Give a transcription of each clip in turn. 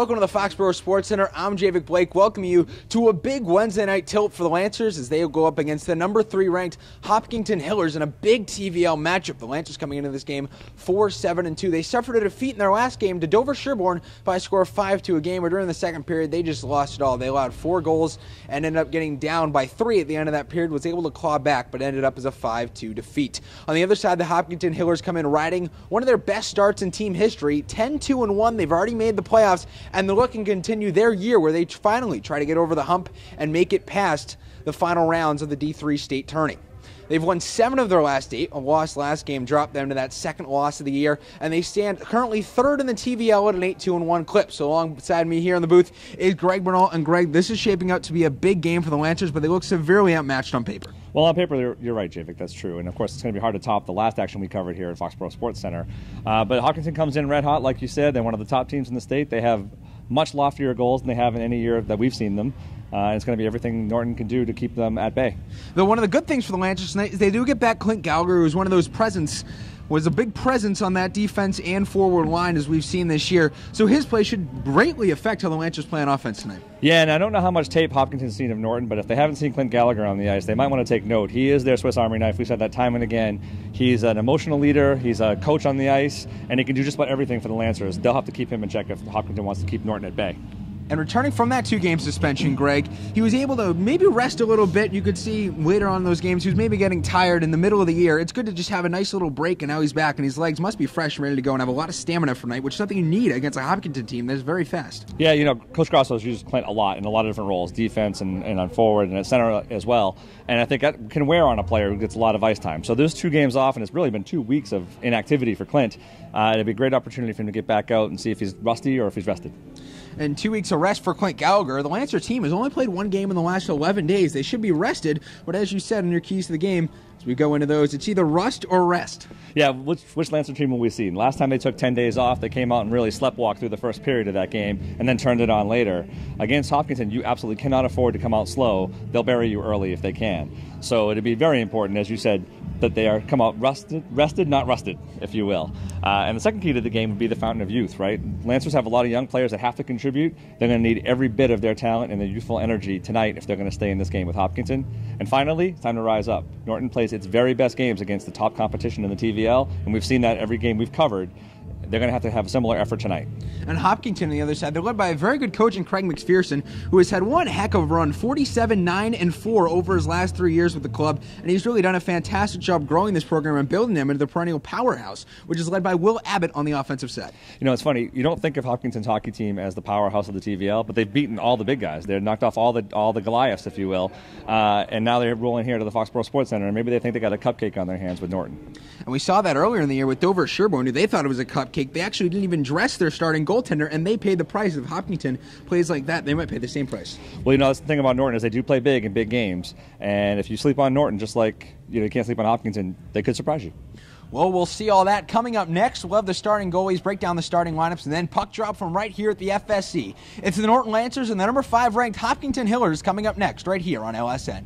Welcome to the Foxborough Sports Center. I'm Javik Blake. Welcome you to a big Wednesday night tilt for the Lancers as they go up against the number three ranked Hopkinton Hillers in a big TVL matchup. The Lancers coming into this game 4 7 and 2. They suffered a defeat in their last game to Dover Sherborn by a score of 5 2 a game, but during the second period, they just lost it all. They allowed four goals and ended up getting down by three at the end of that period, was able to claw back, but ended up as a 5 2 defeat. On the other side, the Hopkinton Hillers come in riding one of their best starts in team history 10 2 and 1. They've already made the playoffs, and they're looking to continue their year where they finally try to get over the hump and make it past the final rounds of the D3 state tourney. They've won seven of their last eight. A loss last game dropped them to that second loss of the year, and they stand currently third in the TVL at an 8 2 1 clip. So, alongside me here in the booth is Greg Brunault. And, Greg, this is shaping up to be a big game for the Lancers, but they look severely outmatched on paper. Well, on paper, you're, you're right, Javik. That's true. And of course, it's going to be hard to top the last action we covered here at Foxborough Sports Center. Uh, but Hopkinton comes in red hot, like you said. They're one of the top teams in the state. They have much loftier goals than they have in any year that we've seen them. Uh, it's going to be everything Norton can do to keep them at bay. Though one of the good things for the Lancers tonight is they do get back Clint Gallagher, who was one of those presence, was a big presence on that defense and forward line as we've seen this year. So his play should greatly affect how the Lancers play on offense tonight. Yeah, and I don't know how much tape Hopkins has seen of Norton, but if they haven't seen Clint Gallagher on the ice, they might want to take note. He is their Swiss Army knife. We've said that time and again. He's an emotional leader, he's a coach on the ice, and he can do just about everything for the Lancers. They'll have to keep him in check if Hopkinton wants to keep Norton at bay. And returning from that two game suspension, Greg, he was able to maybe rest a little bit. You could see later on those games, he was maybe getting tired in the middle of the year. It's good to just have a nice little break, and now he's back, and his legs must be fresh and ready to go and have a lot of stamina for night, which is something you need against a Hopkinton team that's very fast. Yeah, you know, Coach Grasso's used Clint a lot in a lot of different roles, defense and, and on forward and at center as well. And I think that can wear on a player who gets a lot of ice time. So there's two games off, and it's really been two weeks of inactivity for Clint. Uh, it'd be a great opportunity for him to get back out and see if he's rusty or if he's rested. And two weeks of rest for Clint Gallagher. The Lancer team has only played one game in the last 11 days. They should be rested, but as you said in your keys to the game, as we go into those, it's either rust or rest. Yeah, which, which Lancer team will we see? Last time they took 10 days off, they came out and really sleptwalked through the first period of that game and then turned it on later. Against Hopkinton, you absolutely cannot afford to come out slow. They'll bury you early if they can. So it'd be very important, as you said, that they are come out rusted, rested, not rusted, if you will. Uh, and the second key to the game would be the fountain of youth, right? Lancers have a lot of young players that have to contribute. They're going to need every bit of their talent and their youthful energy tonight if they're going to stay in this game with Hopkinton. And finally, time to rise up. Norton plays its very best games against the top competition in the TVL, and we've seen that every game we've covered. They're going to have to have a similar effort tonight. And Hopkinton on the other side, they're led by a very good coach in Craig McPherson, who has had one heck of a run 47, 9, and 4 over his last three years with the club. And he's really done a fantastic job growing this program and building them into the perennial powerhouse, which is led by Will Abbott on the offensive side. You know, it's funny. You don't think of Hopkinton's hockey team as the powerhouse of the TVL, but they've beaten all the big guys. They've knocked off all the all the Goliaths, if you will. Uh, and now they're rolling here to the Foxborough Sports Center, and maybe they think they got a cupcake on their hands with Norton. And we saw that earlier in the year with Dover Sherborn, who they thought it was a cupcake. They actually didn't even dress their starting goaltender, and they paid the price. If Hopkinton plays like that, they might pay the same price. Well, you know, that's the thing about Norton is they do play big in big games, and if you sleep on Norton, just like you know, you can't sleep on Hopkinton, they could surprise you. Well, we'll see all that coming up next. We'll have the starting goalies, break down the starting lineups, and then puck drop from right here at the FSC. It's the Norton Lancers and the number five ranked Hopkinton Hillers coming up next, right here on LSN.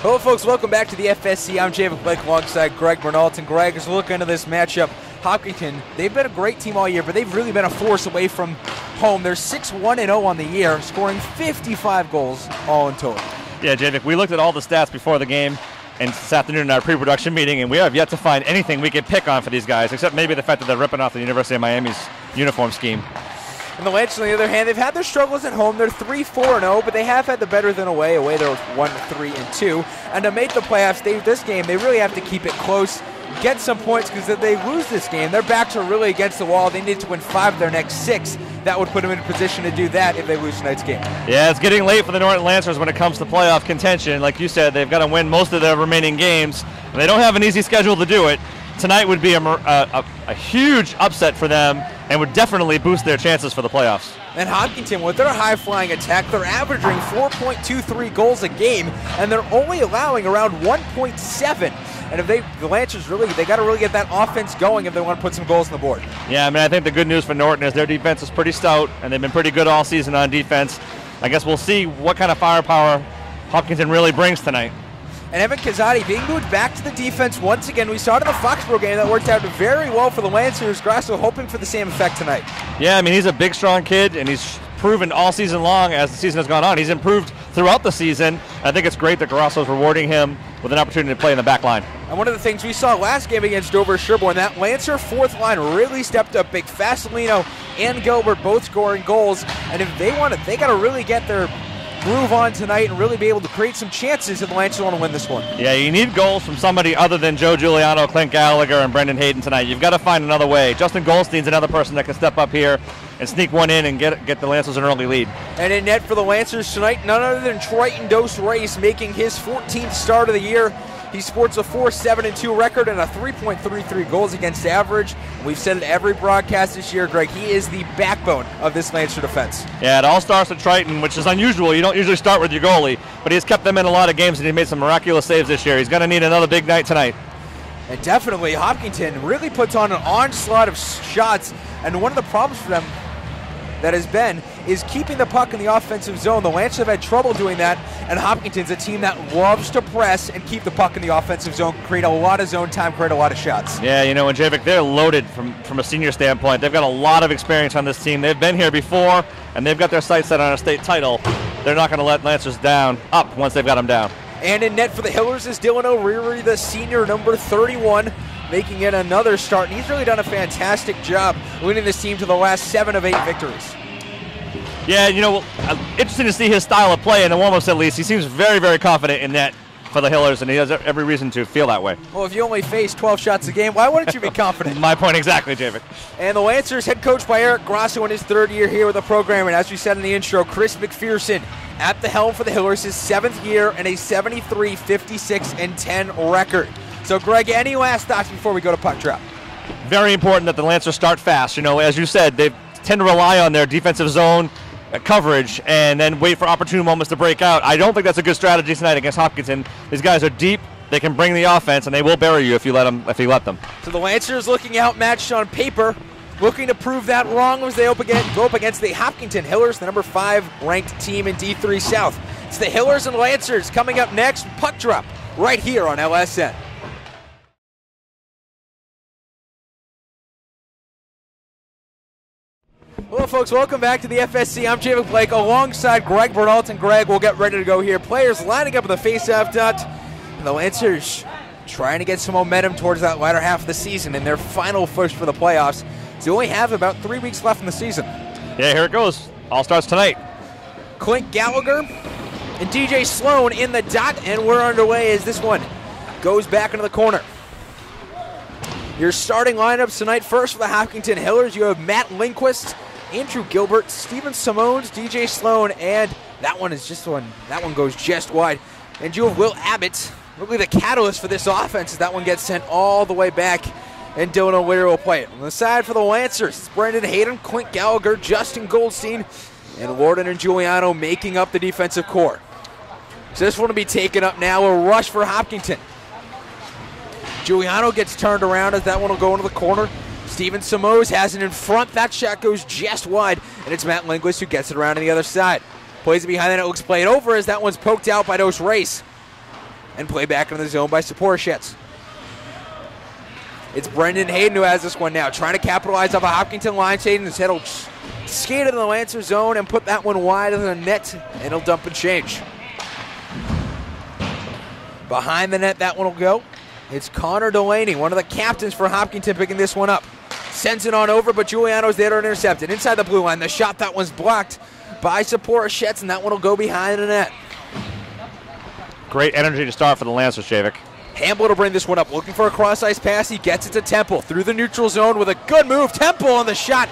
Hello, folks. Welcome back to the FSC. I'm Javik Blake alongside Greg Brunault. And Greg, as we look into this matchup, Hopkinton, they've been a great team all year, but they've really been a force away from home. They're 6 1 0 on the year, scoring 55 goals all in total. Yeah, Javik, we looked at all the stats before the game and this afternoon in our pre-production meeting, and we have yet to find anything we can pick on for these guys, except maybe the fact that they're ripping off the University of Miami's uniform scheme. And the Lancers, on the other hand, they've had their struggles at home. They're 3 4 0, but they have had the better than away. Away, they're 1 3 and 2. And to make the playoffs, they, this game, they really have to keep it close, get some points, because if they lose this game, their backs are really against the wall. They need to win five of their next six. That would put them in a position to do that if they lose tonight's game. Yeah, it's getting late for the Norton Lancers when it comes to playoff contention. Like you said, they've got to win most of their remaining games, and they don't have an easy schedule to do it tonight would be a, uh, a, a, huge upset for them and would definitely boost their chances for the playoffs. And Hopkinton, with their high flying attack, they're averaging 4.23 goals a game, and they're only allowing around 1.7. And if they, the Lancers really, they got to really get that offense going if they want to put some goals on the board. Yeah, I mean, I think the good news for Norton is their defense is pretty stout, and they've been pretty good all season on defense. I guess we'll see what kind of firepower Hopkinton really brings tonight and Evan Kazadi being moved back to the defense once again. We saw it in the Foxborough game that worked out very well for the Lancers. Grasso hoping for the same effect tonight. Yeah, I mean, he's a big, strong kid, and he's proven all season long as the season has gone on. He's improved throughout the season. I think it's great that Grasso's rewarding him with an opportunity to play in the back line. And one of the things we saw last game against Dover Sherborn, that Lancer fourth line really stepped up big. Fasolino and Gilbert both scoring goals. And if they want it, they got to really get their groove on tonight and really be able to create some chances if the Lancers want to win this one. Yeah, you need goals from somebody other than Joe Giuliano, Clint Gallagher, and Brendan Hayden tonight. You've got to find another way. Justin Goldstein's another person that can step up here and sneak one in and get get the Lancers an early lead. And in net for the Lancers tonight, none other than Triton Dos Reis making his 14th start of the year. He sports a 4 7 and 2 record and a 3.33 goals against average. We've said it every broadcast this year, Greg. He is the backbone of this Lancer defense. Yeah, it all starts with Triton, which is unusual. You don't usually start with your goalie, but he's kept them in a lot of games and he made some miraculous saves this year. He's going to need another big night tonight. And definitely, Hopkinton really puts on an onslaught of shots. And one of the problems for them that has been is keeping the puck in the offensive zone. The Lancers have had trouble doing that, and Hopkinton's a team that loves to press and keep the puck in the offensive zone, create a lot of zone time, create a lot of shots. Yeah, you know, and Javik, they're loaded from, from a senior standpoint. They've got a lot of experience on this team. They've been here before, and they've got their sights set on a state title. They're not going to let Lancers down up once they've got them down. And in net for the Hillers is Dylan O'Leary, the senior, number 31 making it another start. And he's really done a fantastic job leading this team to the last seven of eight victories. Yeah, you know, uh, interesting to see his style of play in the warm-ups at least. He seems very, very confident in that for the Hillers, and he has every reason to feel that way. Well, if you only face 12 shots a game, why wouldn't you be confident? My point exactly, Javik. And the Lancers, head coached by Eric Grasso in his third year here with the program, and as we said in the intro, Chris McPherson at the helm for the Hillers, his seventh year and a 73, 56, and 10 record. So, Greg, any last thoughts before we go to puck drop? Very important that the Lancers start fast. You know, as you said, they tend to rely on their defensive zone Uh, coverage and then wait for opportune moments to break out. I don't think that's a good strategy tonight against Hopkinton. These guys are deep. They can bring the offense, and they will bury you if you let them. If you let them. So the Lancers looking outmatched on paper, looking to prove that wrong as they go up against the Hopkinton Hillers, the number five ranked team in D3 South. It's the Hillers and Lancers coming up next. Puck drop right here on LSN. Well, folks, welcome back to the FSC. I'm Javik Blake alongside Greg Brunault. And Greg, we'll get ready to go here. Players lining up in the face-off dot. And the Lancers trying to get some momentum towards that latter half of the season in their final push for the playoffs. So they only have about three weeks left in the season. Yeah, here it goes. All starts tonight. Clint Gallagher and DJ Sloan in the dot, and we're underway as this one goes back into the corner. Your starting lineups tonight. First for the Hopkinton Hillers, you have Matt Lindquist, Andrew Gilbert, Steven Simones, DJ Sloan, and that one is just one. That one goes just wide. And you have Will Abbott, really the catalyst for this offense. As that one gets sent all the way back, and Dylan O'Leary will play it. On the side for the Lancers, it's Brendan Hayden, Clint Gallagher, Justin Goldstein, and Lorden and Giuliano making up the defensive core. So this one will be taken up now. A rush for Hopkinton. Giuliano gets turned around as that one will go into the corner. Steven Simoes has it in front. That shot goes just wide, and it's Matt Lindquist who gets it around to the other side. Plays it behind that. It looks played over as that one's poked out by Dos Reis. And play back in the zone by Saporashets. It's Brendan Hayden who has this one now, trying to capitalize off a Hopkinton line. Hayden his head will skate into the Lancer zone and put that one wide of the net, and he'll dump and change. Behind the net, that one will go. It's Connor Delaney, one of the captains for Hopkinton, picking this one up. Sends it on over, but Giuliano's there to intercept it. Inside the blue line, the shot, that one's blocked by Saporashets, and that one will go behind the net. Great energy to start for the Lancers, Javik. Hamblin will bring this one up, looking for a cross ice pass. He gets it to Temple through the neutral zone with a good move. Temple on the shot,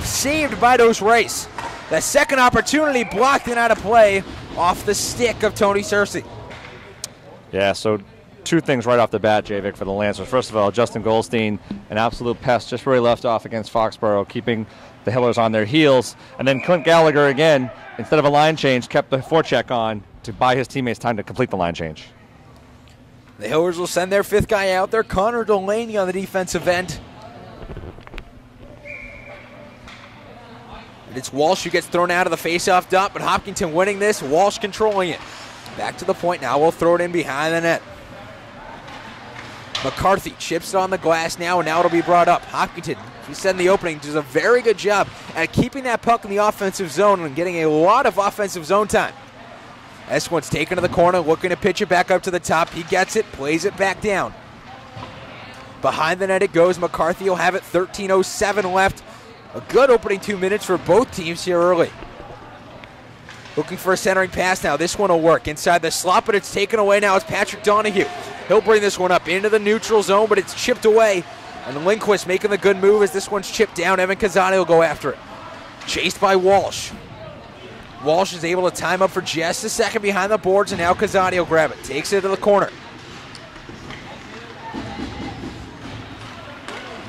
saved by Dos Reis. The second opportunity blocked and out of play off the stick of Tony Cersei. Yeah, so two things right off the bat, Javik, for the Lancers. First of all, Justin Goldstein, an absolute pest, just where he left off against Foxborough, keeping the Hillers on their heels. And then Clint Gallagher, again, instead of a line change, kept the forecheck on to buy his teammates time to complete the line change. The Hillers will send their fifth guy out there, Connor Delaney on the defensive end. And it's Walsh who gets thrown out of the faceoff dot, but Hopkinton winning this, Walsh controlling it. Back to the point now, we'll throw it in behind the net. McCarthy chips it on the glass now, and now it'll be brought up. Hopkinton, he said in the opening, does a very good job at keeping that puck in the offensive zone and getting a lot of offensive zone time. This one's taken to the corner, looking to pitch it back up to the top. He gets it, plays it back down. Behind the net it goes. McCarthy will have it. 13.07 left. A good opening two minutes for both teams here early. Looking for a centering pass now. This one will work inside the slot, but it's taken away now. It's Patrick Donahue. He'll bring this one up into the neutral zone, but it's chipped away. And Lindquist making the good move as this one's chipped down. Evan Kazadi will go after it. Chased by Walsh. Walsh is able to time up for just a second behind the boards, and now Kazadi will grab it. Takes it to the corner.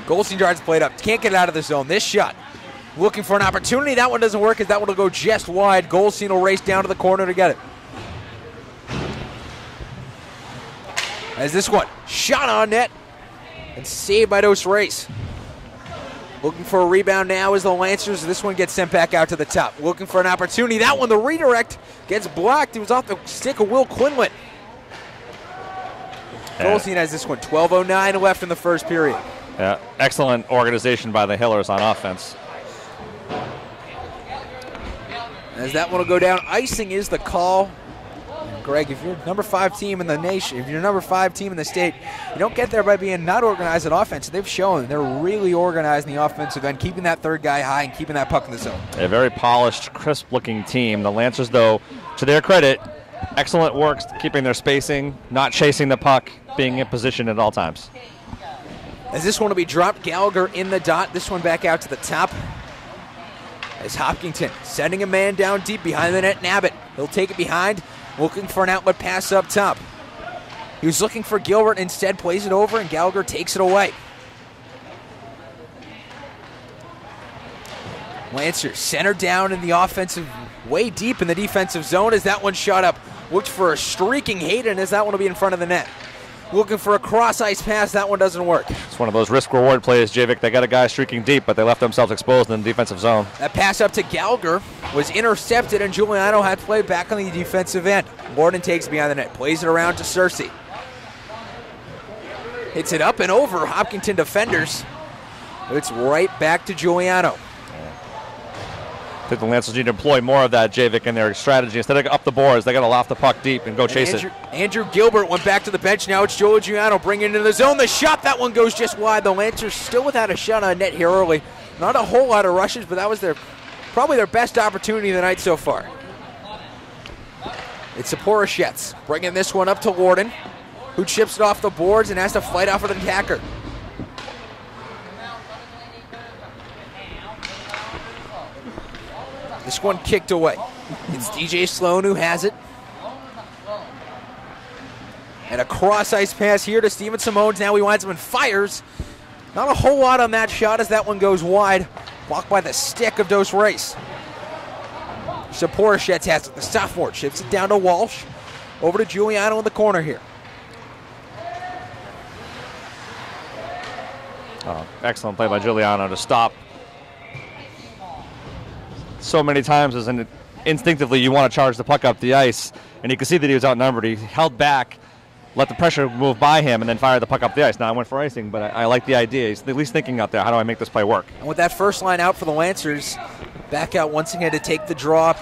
Goldstein yards played up. Can't get out of the zone. This shot. Looking for an opportunity. That one doesn't work as that one will go just wide. Goldstein will race down to the corner to get it. As this one shot on net and saved by Dos Reis. Looking for a rebound now is the Lancers. This one gets sent back out to the top. Looking for an opportunity. That one, the redirect, gets blocked. It was off the stick of Will Quinlan. Goldstein has this one. 12.09 left in the first period. Yeah, excellent organization by the Hillers on offense. As that one will go down, icing is the call. Greg, if you're number five team in the nation, if you're number five team in the state, you don't get there by being not organized on offense. They've shown they're really organized in the offensive end, keeping that third guy high and keeping that puck in the zone. A very polished, crisp-looking team. The Lancers, though, to their credit, excellent work keeping their spacing, not chasing the puck, being in position at all times. As this one will be dropped, Gallagher in the dot. This one back out to the top. As Hopkinton sending a man down deep behind the net. Nabbit. He'll take it behind, looking for an outlet pass up top. He was looking for Gilbert, instead plays it over, and Gallagher takes it away. Lancer center down in the offensive, way deep in the defensive zone as that one shot up. Looked for a streaking Hayden as that one will be in front of the net. Looking for a cross ice pass, that one doesn't work. It's one of those risk reward plays, Javik. They got a guy streaking deep, but they left themselves exposed in the defensive zone. That pass up to Gallagher was intercepted, and Giuliano had to play back on the defensive end. Morden takes behind the net, plays it around to Cersei. Hits it up and over Hopkinton defenders. It's right back to Giuliano. I think the Lancers need to employ more of that, Javik, in their strategy. Instead of up the boards, they got to loft the puck deep and go And chase Andrew, it. Andrew Gilbert went back to the bench. Now it's Joe Giuliano bringing it into the zone. The shot, that one goes just wide. The Lancers still without a shot on net here early. Not a whole lot of rushes, but that was their probably their best opportunity of the night so far. It's Saporashets bringing this one up to Warden, who chips it off the boards and has to fight off an attacker. This one kicked away. It's DJ Sloan who has it. And a cross ice pass here to Steven Simones. Now he winds up and fires. Not a whole lot on that shot as that one goes wide. Blocked by the stick of Dos Reis. Saporashets has it. The sophomore chips it down to Walsh. Over to Giuliano in the corner here. Oh, excellent play by Giuliano to stop. So many times, as in instinctively, you want to charge the puck up the ice, and you can see that he was outnumbered. He held back, let the pressure move by him, and then fired the puck up the ice. Now I went for icing, but I, I like the idea. He's at least thinking out there, how do I make this play work? And with that first line out for the Lancers, back out once again to take the draw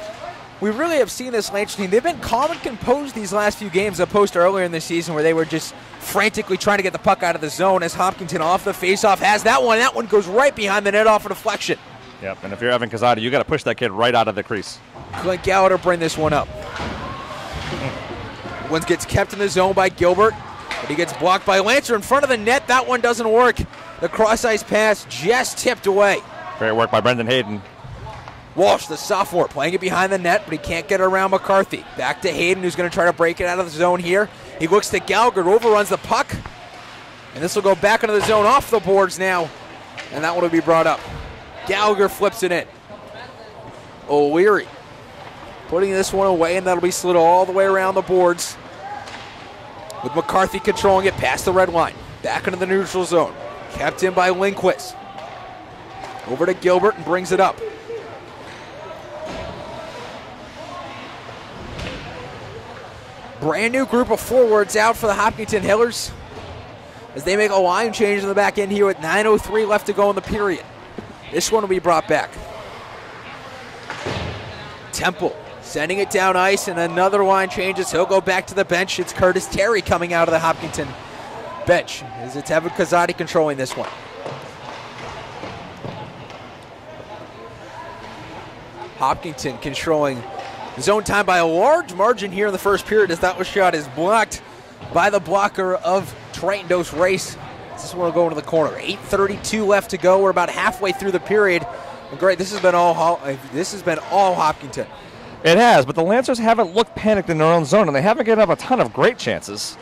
we really have seen this Lancer team. They've been calm and composed these last few games, opposed to earlier in the season where they were just frantically trying to get the puck out of the zone. As Hopkinton off the faceoff has that one. That one goes right behind the net off a deflection. Yep, and if you're Evan Kazadi, you got to push that kid right out of the crease. Clint Gallagher bring this one up. One gets kept in the zone by Gilbert, but he gets blocked by Lancer in front of the net. That one doesn't work. The cross ice pass just tipped away. Great work by Brendan Hayden. Walsh, the sophomore, playing it behind the net, but he can't get around McCarthy. Back to Hayden, who's going to try to break it out of the zone here. He looks to Gallagher, overruns the puck, and this will go back into the zone off the boards now, and that one will be brought up. Gallagher flips it in. O'Leary putting this one away, and that'll be slid all the way around the boards. With McCarthy controlling it past the red line. Back into the neutral zone. Kept in by Lindquist. Over to Gilbert and brings it up. Brand new group of forwards out for the Hopkinton Hillers as they make a line change in the back end here with 9.03 left to go in the period. This one will be brought back. Temple sending it down ice, and another line changes. He'll go back to the bench. It's Curtis Terry coming out of the Hopkinton bench. Is it Evan Kazadi controlling this one? Hopkinton controlling zone time by a large margin here in the first period as that was shot is blocked by the blocker of Triton Dos Reis. This one will go into the corner. 8:32 left to go. We're about halfway through the period. And great, this has been all eh, this has been all Hopkinton. It has, but the Lancers haven't looked panicked in their own zone, and they haven't given up a ton of great chances.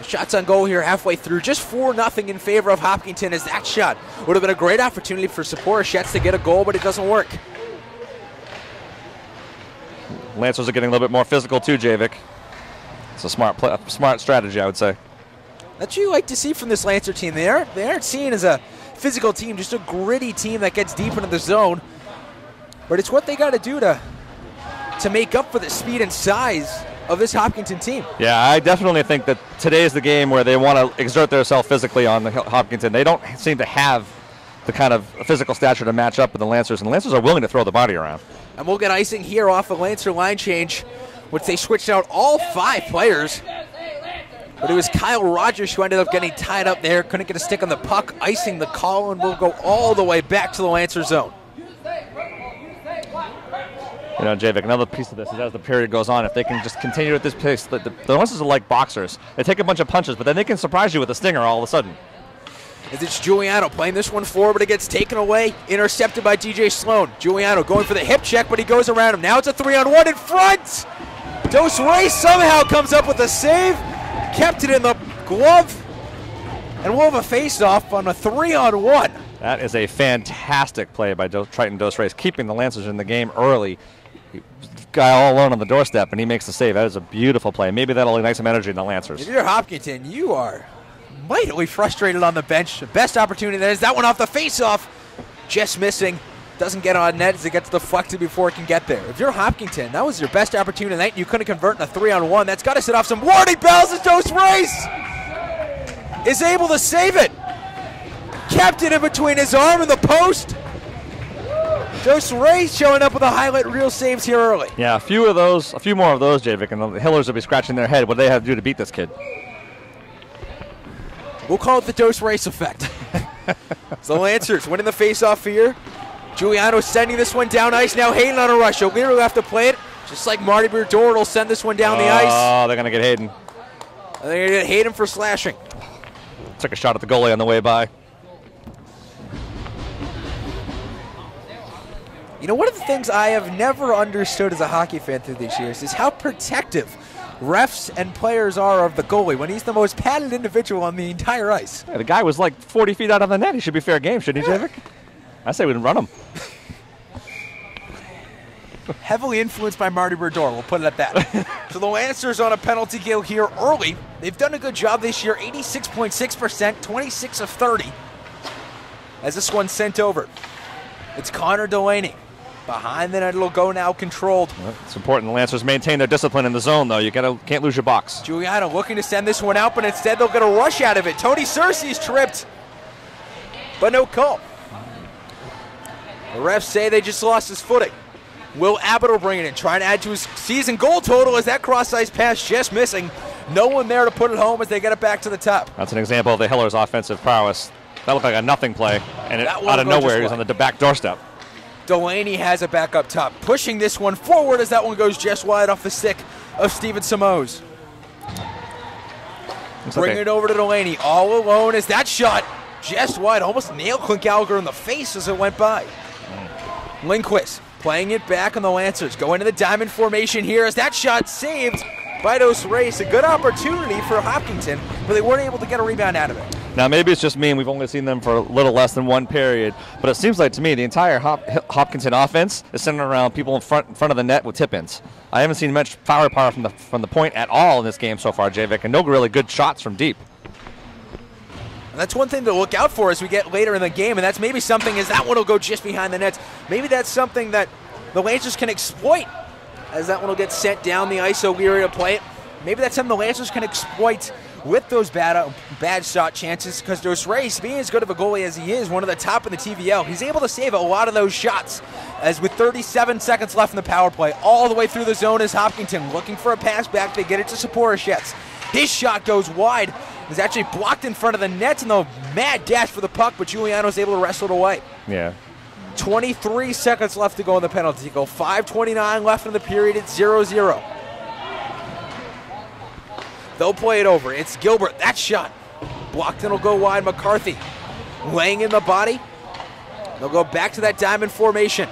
Shots on goal here halfway through. Just 4 nothing in favor of Hopkinton as that shot would have been a great opportunity for Saporashets to get a goal, but it doesn't work. Lancers are getting a little bit more physical too, Javik. It's a smart, play, a smart strategy, I would say. That's what you like to see from this Lancer team. They aren't, they aren't seen as a physical team, just a gritty team that gets deep into the zone. But it's what they got to do to to make up for the speed and size of this Hopkinton team. Yeah, I definitely think that today is the game where they want to exert themselves physically on the Hopkinton. They don't seem to have the kind of physical stature to match up with the Lancers, and the Lancers are willing to throw the body around. And we'll get icing here off a Lancer line change, which they switched out all five players. But it was Kyle Rogers who ended up getting tied up there, couldn't get a stick on the puck, icing the call, and will go all the way back to the Lancer zone. You know, Javik, another piece of this is as the period goes on, if they can just continue at this pace, the, the, the Lancers are like boxers. They take a bunch of punches, but then they can surprise you with a stinger all of a sudden. As it's Giuliano playing this one forward, but it gets taken away, intercepted by DJ Sloan. Giuliano going for the hip check, but he goes around him. Now it's a three on one in front. Dos Ray somehow comes up with a save, kept it in the glove, and we'll have a face off on a three on one. That is a fantastic play by Do- Triton Dos Reis, keeping the Lancers in the game early. Guy all alone on the doorstep, and he makes the save. That is a beautiful play. Maybe that'll ignite some energy in the Lancers. If you're Hopkinton, you are mightily frustrated on the bench. The best opportunity there is that one off the face-off. Just missing. Doesn't get on net as it gets deflected before it can get there. If you're Hopkinton, that was your best opportunity tonight, and you couldn't convert in a three-on-one. That's got to set off some warning bells as Dos Reis is able to save it. Kept it in between his arm and the post. Dos Reis showing up with a highlight reel saves here early. Yeah, a few of those, a few more of those, Javik, and the Hillers will be scratching their head. What do they have to do to beat this kid? We'll call it the Dos Reis effect. so the Lancers winning the faceoff here. Giuliano sending this one down ice. Now Hayden on a rush. O'Leary will have to play it. Just like Marty Brodeur will send this one down oh, the ah, ice. Oh, they're going to get Hayden. And they're going to get Hayden for slashing. Took a shot at the goalie on the way by. You know, one of the things I have never understood as a hockey fan through these years is how protective refs and players are of the goalie when he's the most padded individual on the entire ice. Yeah, the guy was like 40 feet out of the net. He should be fair game, shouldn't he, Javik? I say we didn't run him. Heavily influenced by Marty Brodeur, we'll put it at that. so the Lancers on a penalty kill here early. They've done a good job this year, 86.6%, 26 of 30. As this one's sent over. It's Connor Delaney. Behind the net, it'll go now controlled. It's important the Lancers maintain their discipline in the zone, though. You gotta, can't lose your box. Giuliano looking to send this one out, but instead they'll get a rush out of it. Tony Cersei's tripped, but no call. The refs say they just lost his footing. Will Abbott will bring it in, trying to add to his season goal total as that cross ice pass just missing. No one there to put it home as they get it back to the top. That's an example of the Hillers' offensive prowess. That looked like a nothing play, and it, out of nowhere, just he was wide. on the back doorstep. Delaney has it back up top, pushing this one forward as that one goes just wide off the stick of Steven Samos. Looks Bring like it over to Delaney, all alone as that shot just wide, almost nailed Clint Gallagher in the face as it went by. Lindquist playing it back on the Lancers, going to the diamond formation here as that shot saved by Dos Reis. A good opportunity for Hopkinton, but they weren't able to get a rebound out of it. Now, maybe it's just me, and we've only seen them for a little less than one period, but it seems like to me the entire Hop- Hopkinton offense is centered around people in front, in front of the net with tip-ins. I haven't seen much firepower from the from the point at all in this game so far, Javik, and no really good shots from deep. And that's one thing to look out for as we get later in the game, and that's maybe something as that one will go just behind the nets. Maybe that's something that the Lancers can exploit as that one will get sent down the ice so weary to play it. Maybe that's something the Lancers can exploit with those bad uh, bad shot chances because Dos Reis, being as good of a goalie as he is, one of the top in the TVL, he's able to save a lot of those shots. As with 37 seconds left in the power play, all the way through the zone is Hopkinton looking for a pass back. They get it to Saporashets. His shot goes wide. Is actually blocked in front of the net and the mad dash for the puck, but Giuliano's able to wrestle it away. Yeah. 23 seconds left to go in the penalty goal. 5.29 left in the period. It's 0 0. They'll play it over. It's Gilbert. That shot. Blocked and will go wide. McCarthy laying in the body. They'll go back to that diamond formation.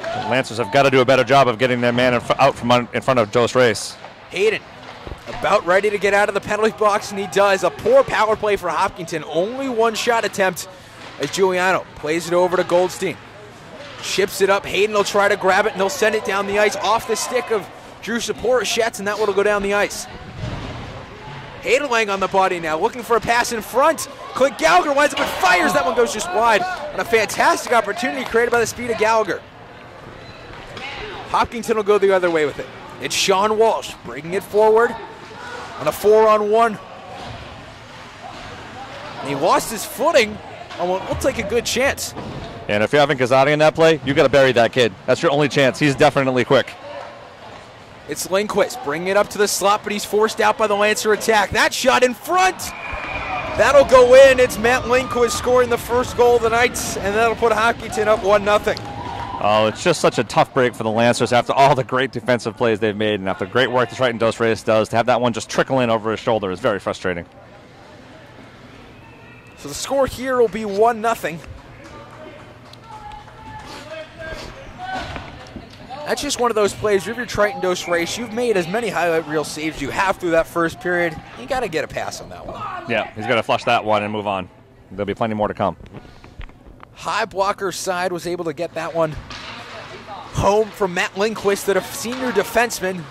The Lancers have got to do a better job of getting their man in out from in front of Dos Reis. Hayden about ready to get out of the penalty box, and he does. A poor power play for Hopkinton. Only one shot attempt as Giuliano plays it over to Goldstein. Chips it up. Hayden will try to grab it, and they'll send it down the ice off the stick of Drew Saporashets, and that one will go down the ice. Hayden laying on the body now, looking for a pass in front. Clint Gallagher winds up and fires. That one goes just wide. And a fantastic opportunity created by the speed of Gallagher. Hopkinton will go the other way with it. It's Sean Walsh bringing it forward on a four on one. And he lost his footing on what looked like a good chance. And if you're Evan Kazadi in that play, you got to bury that kid. That's your only chance. He's definitely quick. It's Lindquist bringing it up to the slot, but he's forced out by the Lancer attack. That shot in front. That'll go in. It's Matt Lindquist scoring the first goal of the night, and that'll put Hopkinton up 1 0. Oh, it's just such a tough break for the Lancers after all the great defensive plays they've made and after the great work the Triton Dos Reis does. To have that one just trickle in over his shoulder is very frustrating. So the score here will be 1 0. That's just one of those plays. You're Triton Dos Reis, you've made as many highlight reel saves you have through that first period. You got to get a pass on that one. Yeah, he's got to flush that one and move on. There'll be plenty more to come. High blocker side was able to get that one home from Matt Lindquist, the senior defenseman,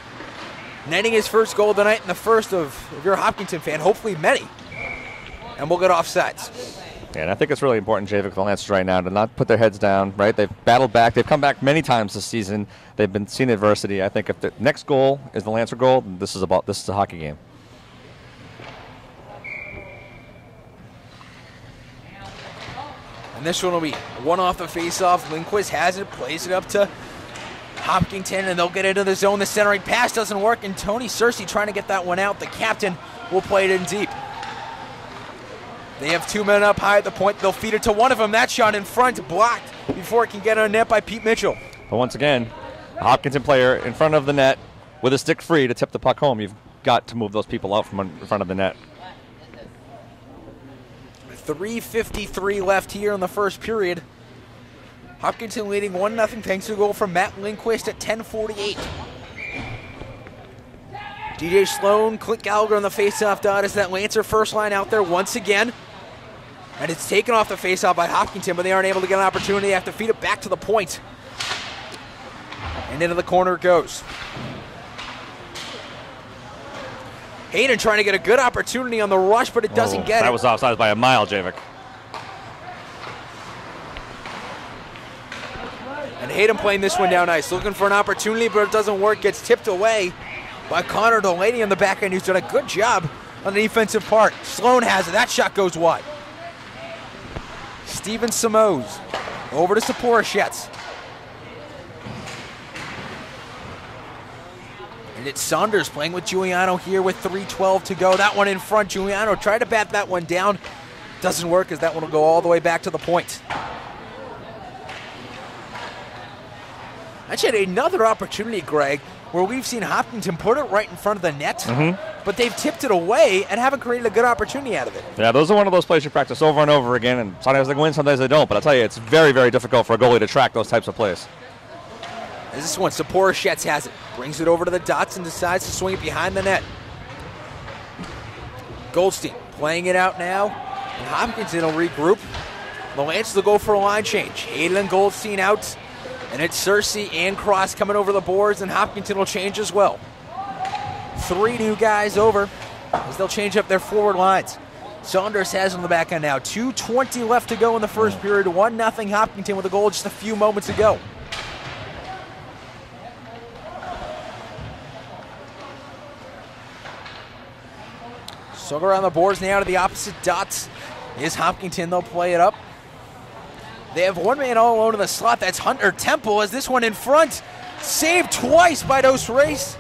netting his first goal of the night and the first of, if you're a Hopkinton fan, hopefully many. And we'll get offsides. Yeah, and I think it's really important, Javik, the Lancers right now to not put their heads down, right? They've battled back. They've come back many times this season. They've been seeing adversity. I think if the next goal is the Lancer goal, this is about this is a hockey game. This one will be one off the face-off. Lindquist has it, plays it up to Hopkinton, and they'll get into the zone. The centering pass doesn't work, and Tony Cersei trying to get that one out. The captain will play it in deep. They have two men up high at the point. They'll feed it to one of them. That shot in front, blocked before it can get on a net by Pete Mitchell. But once again, a Hopkinton player in front of the net with a stick free to tip the puck home. You've got to move those people out from in front of the net. 3.53 left here in the first period. Hopkinton leading 1 0 thanks to a goal from Matt Lindquist at 10.48. DJ Sloan, Clint Gallagher on the faceoff dot as that Lancer first line out there once again. And it's taken off the faceoff by Hopkinton, but they aren't able to get an opportunity. They have to feed it back to the point. And into the corner it goes. Hayden trying to get a good opportunity on the rush, but it doesn't Oh, get that it. was offside by a mile, Javik. And Hayden playing this one down nice. Looking for an opportunity, but it doesn't work. Gets tipped away by Connor Delaney on the back end, who's done a good job on the defensive part. Sloan has it. That shot goes wide. Steven Samos over to Saporashets. And it's Saunders playing with Giuliano here with 3.12 to go. That one in front. Giuliano tried to bat that one down. Doesn't work as that one will go all the way back to the point. Actually, had another opportunity, Greg, where we've seen Hopkinton put it right in front of the net, Mm-hmm. but they've tipped it away and haven't created a good opportunity out of it. Yeah, those are one of those plays you practice over and over again, and sometimes they win, sometimes they don't. But I'll tell you, it's very, very difficult for a goalie to track those types of plays. As this one, Saporashets has it. Brings it over to the dots and decides to swing it behind the net. Goldstein playing it out now. And Hopkinton will regroup. The Lancers will go for a line change. And Goldstein out. And it's Cersei and Cross coming over the boards, and Hopkinton will change as well. Three new guys over as they'll change up their forward lines. Saunders has on the back end now. 2.20 left to go in the first period. 1 0 Hopkinton with a goal just a few moments ago. So go around the boards now to the opposite dots is Hopkinton. They'll play it up. They have one man all alone in the slot. That's Hunter Temple as this one in front. Saved twice by Dos Reis.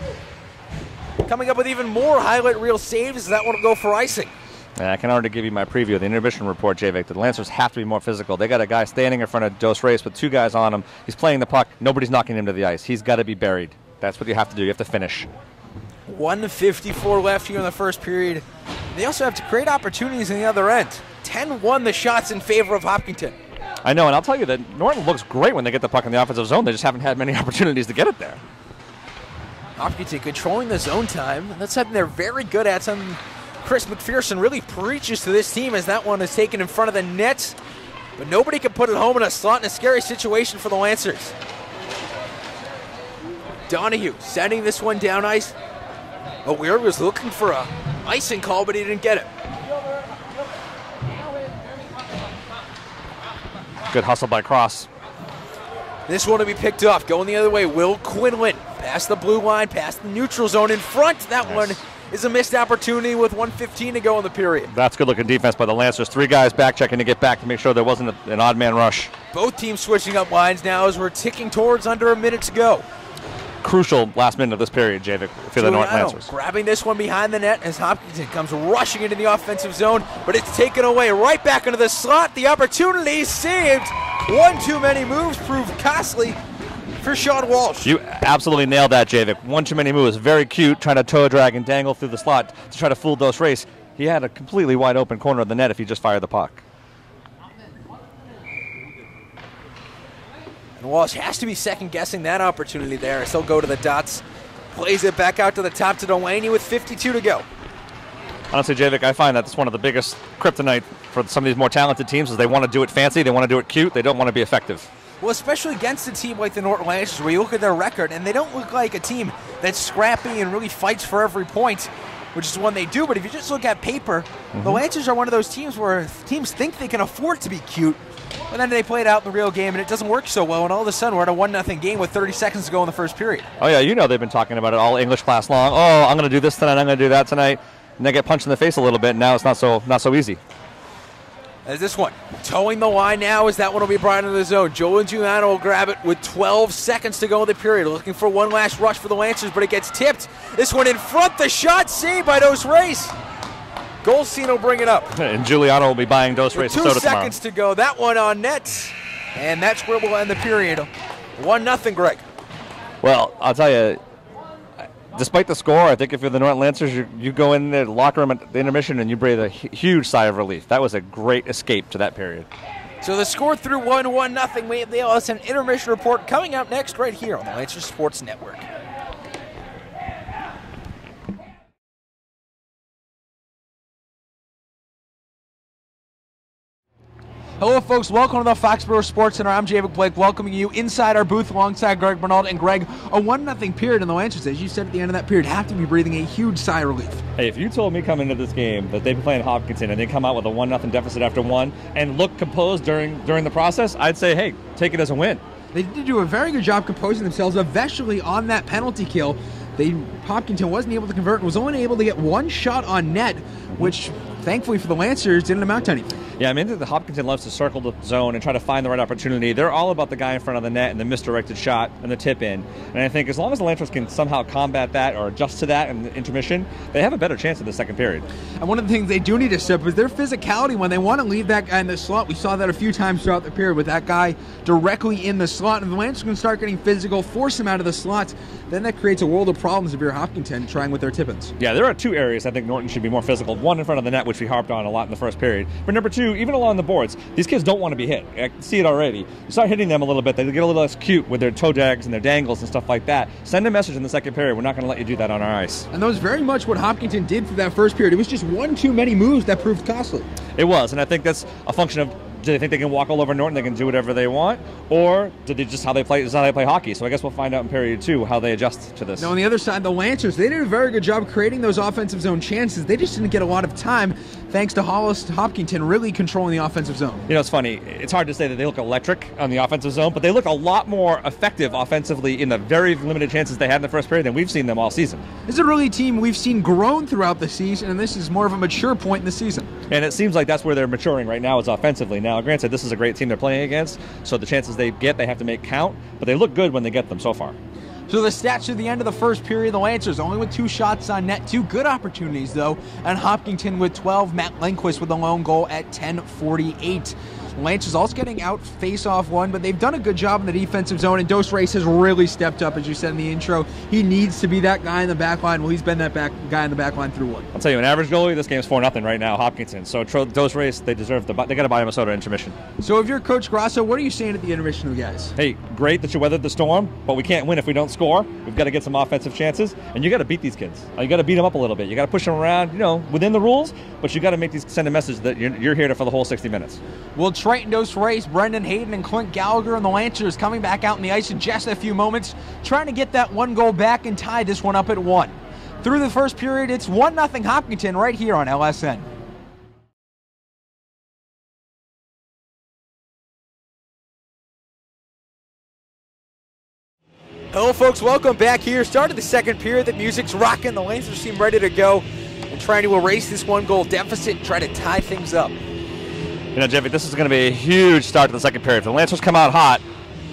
Coming up with even more highlight reel saves. That one will go for icing. And I can already give you my preview of the intermission report, Javik. The Lancers have to be more physical. They got a guy standing in front of Dos Reis with two guys on him. He's playing the puck. Nobody's knocking him to the ice. He's got to be buried. That's what you have to do. You have to finish. 154 left here in the first period. They also have to create opportunities in the other end. 10 1 the shots in favor of Hopkinton. I know, and I'll tell you that Norton looks great when they get the puck in the offensive zone. They just haven't had many opportunities to get it there. Hopkinton controlling the zone time. That's something they're very good at. Something Chris McPherson really preaches to this team as that one is taken in front of the net. But nobody can put it home in a slot in a scary situation for the Lancers. Donahue sending this one down ice. Oh, O'Leary was looking for a icing call, but he didn't get it. Good hustle by Cross. This one will be picked off. Going the other way. Will Quinlan past the blue line, past the neutral zone in front. That Nice. one is a missed opportunity with 115 to go in the period. That's good looking defense by the Lancers. Three guys back checking to get back to make sure there wasn't a- an odd man rush. Both teams switching up lines now as we're ticking towards under a minute to go. Crucial last minute of this period, Javik, for the North Lancers. grabbing this one behind the net as Hopkinton comes rushing into the offensive zone, but it's taken away right back into the slot. The opportunity saved. One too many moves proved costly for Sean Walsh. You absolutely nailed that, Javik. One too many moves. Very cute, trying to toe drag and dangle through the slot to try to fool Dos Reis. He had a completely wide open corner of the net if he just fired the puck. And Walsh has to be second guessing that opportunity there as he'll go to the dots. Plays it back out to the top to Delaney with 52 to go. Honestly, Javik, I find that that's one of the biggest kryptonite for some of these more talented teams is they want to do it fancy, they want to do it cute, they don't want to be effective. Well, especially against a team like the Norton Lancers, where you look at their record and they don't look like a team that's scrappy and really fights for every point, which is one they do. But if you just look at paper, mm-hmm. the Lancers are one of those teams where teams think they can afford to be cute, but then they play it out in the real game and it doesn't work so well. And all of a sudden, we're at a one nothing game with 30 seconds to go in the first period. Oh yeah, you know they've been talking about it all English class long. Oh, I'm going to do this tonight. I'm going to do that tonight. And they get punched in the face a little bit. And now it's not so not so easy. As this one towing the line now, as that one will be brought into the zone. Joe and Giuliano will grab it with 12 seconds to go in the period. Looking for one last rush for the Lancers, but it gets tipped. This one in front. The shot saved by those Race. Goldstein will bring it up. And Giuliano will be buying Dos two soda tomorrow. seconds to go. That one on net. And that's where we'll end the period. 1 nothing, Greg. Well, I'll tell you, despite the score, I think if you're the Norton Lancers, you, you go in the locker room at the intermission and you breathe a huge sigh of relief. That was a great escape to that period. So the score through 1 1 nothing. We have the LSN intermission report coming up next right here on the Lancers Sports Network. Hello, folks. Welcome to the Foxborough Sports Center. I'm Javik Blake, welcoming you inside our booth alongside Greg Brunault and Greg. A one nothing period, in the Lancers, as you said at the end of that period, have to be breathing a huge sigh of relief. Hey, if you told me coming into this game that they'd be playing Hopkinton and they come out with a one nothing deficit after one and look composed during during the process, I'd say, hey, take it as a win. They did do a very good job composing themselves. Eventually, on that penalty kill, they Hopkinton wasn't able to convert and was only able to get one shot on net, which thankfully for the Lancers didn't amount to anything. Yeah, I mean, the Hopkinton loves to circle the zone and try to find the right opportunity. They're all about the guy in front of the net and the misdirected shot and the tip in. And I think as long as the Lancers can somehow combat that or adjust to that in the intermission, they have a better chance in the second period. And one of the things they do need to step is their physicality when they want to leave that guy in the slot. We saw that a few times throughout the period with that guy directly in the slot. And the Lancers can start getting physical, force him out of the slot. Then that creates a world of problems if you're Hopkinton trying with their tip-ins. Yeah, there are two areas I think Norton should be more physical. One in front of the net, which we harped on a lot in the first period. But number two, even along the boards, these kids don't want to be hit. I see it already. You start hitting them a little bit, they get a little less cute with their toe drags and their dangles and stuff like that. Send a message in the second period. We're not going to let you do that on our ice. And that was very much what Hopkinton did for that first period. It was just one too many moves that proved costly. It was, and I think that's a function of do they think they can walk all over Norton? They can do whatever they want, or did they just how they play? Is how they play hockey? So I guess we'll find out in period two how they adjust to this. Now on the other side, the Lancers they did a very good job creating those offensive zone chances. They just didn't get a lot of time, thanks to Hollis Hopkinton really controlling the offensive zone. You know, it's funny. It's hard to say that they look electric on the offensive zone, but they look a lot more effective offensively in the very limited chances they had in the first period than we've seen them all season. This is a really team we've seen grown throughout the season, and this is more of a mature point in the season. And it seems like that's where they're maturing right now is offensively. Now, granted, this is a great team they're playing against, so the chances they get, they have to make count, but they look good when they get them so far. So the stats at the end of the first period, the Lancers only with two shots on net, two good opportunities though, and Hopkinton with 12, Matt Lindquist with a lone goal at 10:48. Lancers also getting out face-off one, but they've done a good job in the defensive zone, and Dos Reis has really stepped up, as you said in the intro. He needs to be that guy in the back line. Well, he's been that back guy in the back line through one. I'll tell you, an average goalie, this game's four nothing right now. Hopkinton. So Dos Reis, they deserve the. They got to buy him a soda intermission. So if you're Coach Grasso, what are you saying at the intermission of the guys? Hey, great that you weathered the storm, but we can't win if we don't score. We've got to get some offensive chances, and you got to beat these kids. Uh, you got to beat them up a little bit. You got to push them around, you know, within the rules, but you got to make these send a message that you're, you're here to, for the whole 60 minutes. Well, Triton Dos Reis, Brendan Hayden, and Clint Gallagher and the Lancers coming back out in the ice in just a few moments, trying to get that one goal back and tie this one up at one. Through the first period, it's 1 0 Hopkinton right here on LSN. Hello, folks. Welcome back here. Started the second period. The music's rocking. The Lancers seem ready to go and trying to erase this one goal deficit and try to tie things up. You know, Javik, this is going to be a huge start to the second period. If the Lancers come out hot,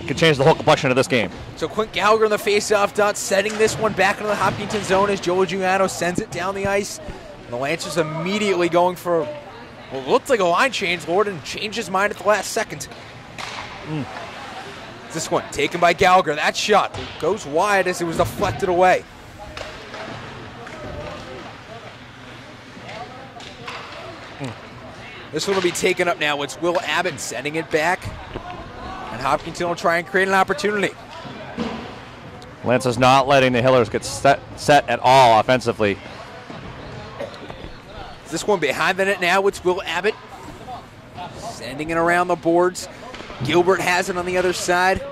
it could change the whole complexion of this game. So Clint Gallagher in the face-off dot, setting this one back into the Hopkinton zone as Joe Giuliano sends it down the ice. And the Lancers immediately going for what looked like a line change. Lorden changed his mind at the last second. Mm. This one taken by Gallagher. That shot goes wide as it was deflected away. This one will be taken up now. It's Will Abbott sending it back. And Hopkinton will try and create an opportunity. Lance is not letting the Hillers get set, set at all offensively. This one behind the net now. It's Will Abbott sending it around the boards. Gilbert has it on the other side.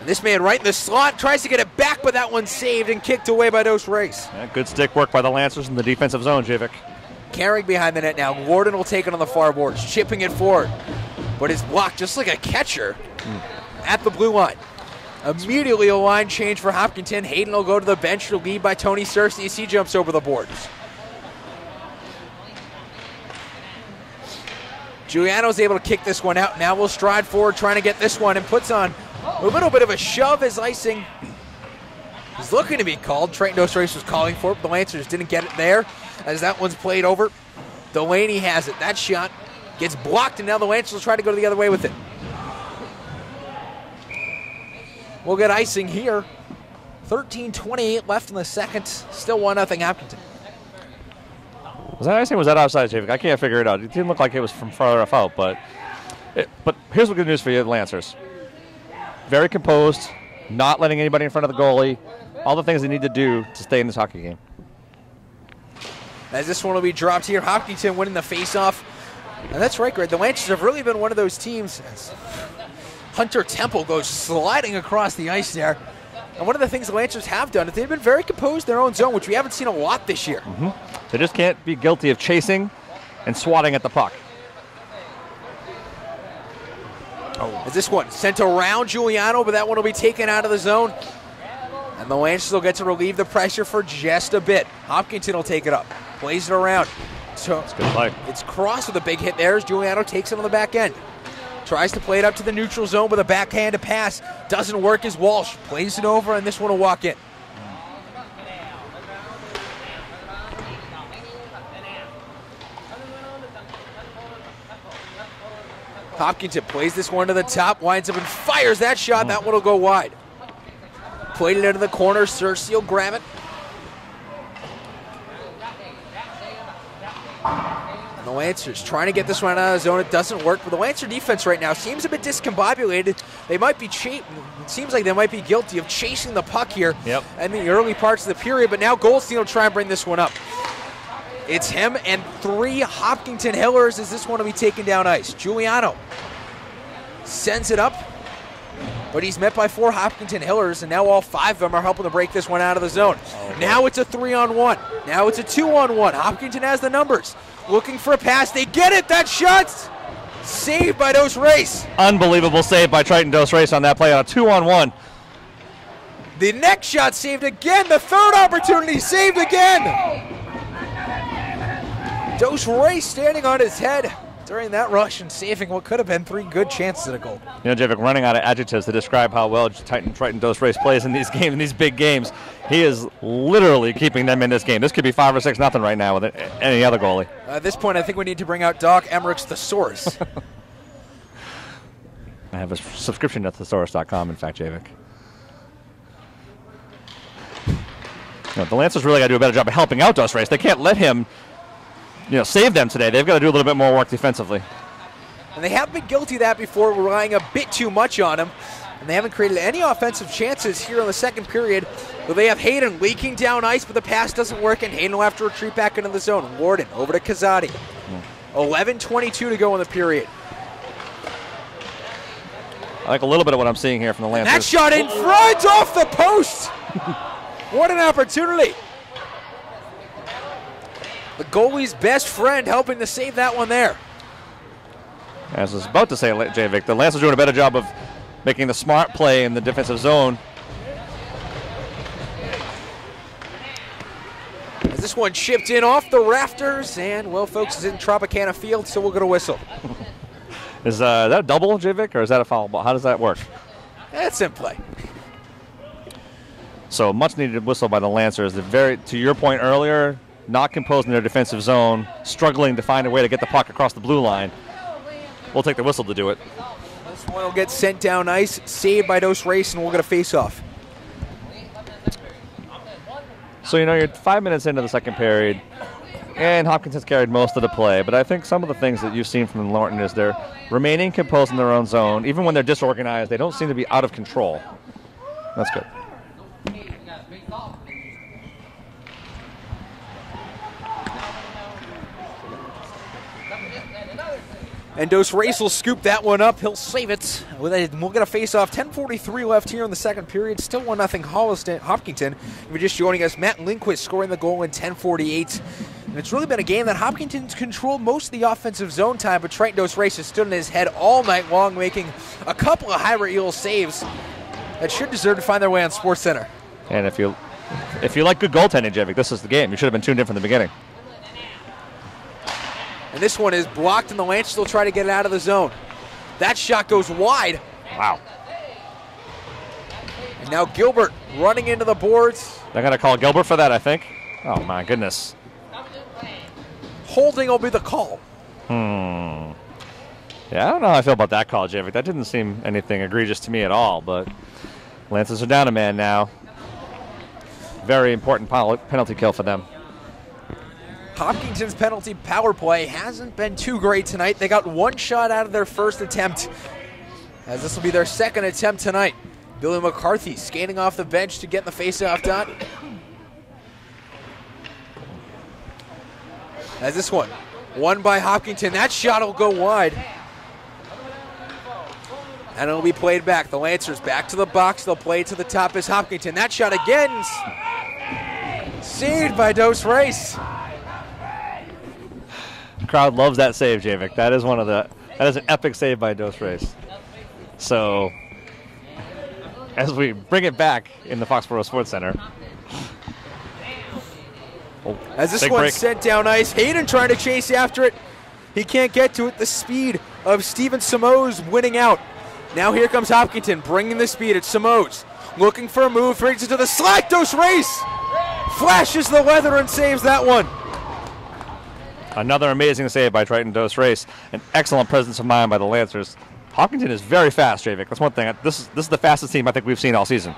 And this man right in the slot tries to get it back, but that one's saved and kicked away by Dos Reis. Yeah, good stick work by the Lancers in the defensive zone, Javik. Carrying behind the net now. Gordon will take it on the far boards, chipping it forward. But it's blocked just like a catcher mm. at the blue line. Immediately a line change for Hopkinton. Hayden will go to the bench to lead by Tony Cersei as he jumps over the boards. Giuliano's able to kick this one out. Now we'll stride forward trying to get this one and puts on a little bit of a shove as icing is looking to be called. Trent Dos Reis was calling for it, but the Lancers didn't get it there as that one's played over. Delaney has it. That shot gets blocked, and now the Lancers will try to go the other way with it. We'll get icing here. 13-28 left in the second. Still 1-0 Hopkinton. Was that icing was that outside, Javik? I can't figure it out. It didn't look like it was from far enough out, but it, but here's what good news for you, Lancers. Very composed, not letting anybody in front of the goalie, all the things they need to do to stay in this hockey game. As this one will be dropped here, Hopkinton winning the faceoff. And that's right, Greg. The Lancers have really been one of those teams. Hunter Temple goes sliding across the ice there. And one of the things the Lancers have done is they've been very composed in their own zone, which we haven't seen a lot this year. Mm-hmm. They just can't be guilty of chasing and swatting at the puck. Oh. Is this one sent around Giuliano, but that one will be taken out of the zone. And the Lancers will get to relieve the pressure for just a bit. Hopkinton will take it up, plays it around. So Good play. it's crossed with a big hit there as Giuliano takes it on the back end. Tries to play it up to the neutral zone with a backhand to pass. Doesn't work as Walsh plays it over, and this one will walk in. Hopkinton plays this one to the top, winds up and fires that shot. Oh. That one will go wide. Played it into the corner. Cersei will grab it. The Lancers trying to get this one out of the zone. It doesn't work. But the Lancer defense right now seems a bit discombobulated. They might be cheap. It seems like they might be guilty of chasing the puck here Yep. in the early parts of the period. But now Goldstein will try and bring this one up. It's him and three Hopkinton Hillers as this one will be taken down ice. Giuliano sends it up, but he's met by four Hopkinton Hillers, and now all five of them are helping to break this one out of the zone. Oh, now it's a three on one. Now it's a two on one. Hopkinton has the numbers. Looking for a pass. They get it. That shot's saved by Dos Reis. Unbelievable save by Triton Dos Reis on that play on a two on one. The next shot saved again. The third opportunity saved again. Dos Reis standing on his head during that rush and saving what could have been three good chances at a goal. You know, Javik running out of adjectives to describe how well Titan Triton Dos Reis plays in these games, in these big games. He is literally keeping them in this game. This could be five or six nothing right now with any other goalie. At this point, I think we need to bring out Doc Emrick's Thesaurus. I have a subscription to thesaurus.com, in fact, Javik. You know, the Lancers really got to do a better job of helping out Dos Reis. They can't let him, you know, save them today. They've got to do a little bit more work defensively. and they have been guilty of that before, relying a bit too much on him. And they haven't created any offensive chances here in the second period. But they have Hayden leaking down ice, but the pass doesn't work, and Hayden will have to retreat back into the zone. Warden over to Kazadi. 11:22 to go in the period. I like a little bit of what I'm seeing here from the Lancers. That shot in front off the post. what an opportunity. The goalie's best friend helping to save that one there. As I was about to say, Javik, the Lancers doing a better job of making the smart play in the defensive zone. As this one chipped in off the rafters, and well, folks, it's in Tropicana Field, so we'll get a whistle. Is uh, that a double, Javik, or is that a foul ball? How does that work? That's in play. So much needed whistle by the Lancers. They're very, to your point earlier, not composed in their defensive zone, struggling to find a way to get the puck across the blue line. We'll take the whistle to do it. This one will get sent down ice, saved by Dos Reis, and we'll get a face off. So you know you're five minutes into the second period, and Hopkins has carried most of the play. But I think some of the things that you've seen from Norton is they're remaining composed in their own zone, even when they're disorganized. They don't seem to be out of control. That's good. And Dos Reis will scoop that one up. He'll save it. We'll get a face off. 10:43 left here in the second period. Still one nothing Holliston Hopkinton. If you're just joining us, Matt Lindquist scoring the goal in 10:48. And it's really been a game that Hopkinton's controlled most of the offensive zone time, but Triton Dos Reis has stood in his head all night long, making a couple of high eel saves that should deserve to find their way on Sports Center. And if you if you like good goaltending, Javik, this is the game. You should have been tuned in from the beginning. And this one is blocked, and the Lancers will try to get it out of the zone. That shot goes wide. Wow. And now Gilbert running into the boards. They're going to call Gilbert for that, I think. Oh, my goodness. Holding will be the call. Hmm. Yeah, I don't know how I feel about that call, Javik. That didn't seem anything egregious to me at all, but Lancers are down a man now. Very important penalty kill for them. Hopkinton's penalty power play hasn't been too great tonight. They got one shot out of their first attempt, as this will be their second attempt tonight. Billy McCarthy skating off the bench to get the faceoff done. As this one, won by Hopkinton. That shot will go wide. And it'll be played back. The Lancers back to the box. They'll play to the top as Hopkinton. That shot again. Saved by Dos Reis. The crowd loves that save, Javik. That is one of the that is an epic save by Dos Reis. So as we bring it back in the Foxborough Sports Center, Oh, As this one's break. sent down ice, Hayden trying to chase after it. He can't get to it. The speed of Steven Simoes winning out. Now here comes Hopkinton bringing the speed. It's Simoes looking for a move, brings it to the slack. Dos Reis flashes the leather and saves that one. Another amazing save by Triton Dos Reis. An excellent presence of mind by the Lancers. Hopkinton is very fast, Javik. That's one thing. This is this is the fastest team I think we've seen all season.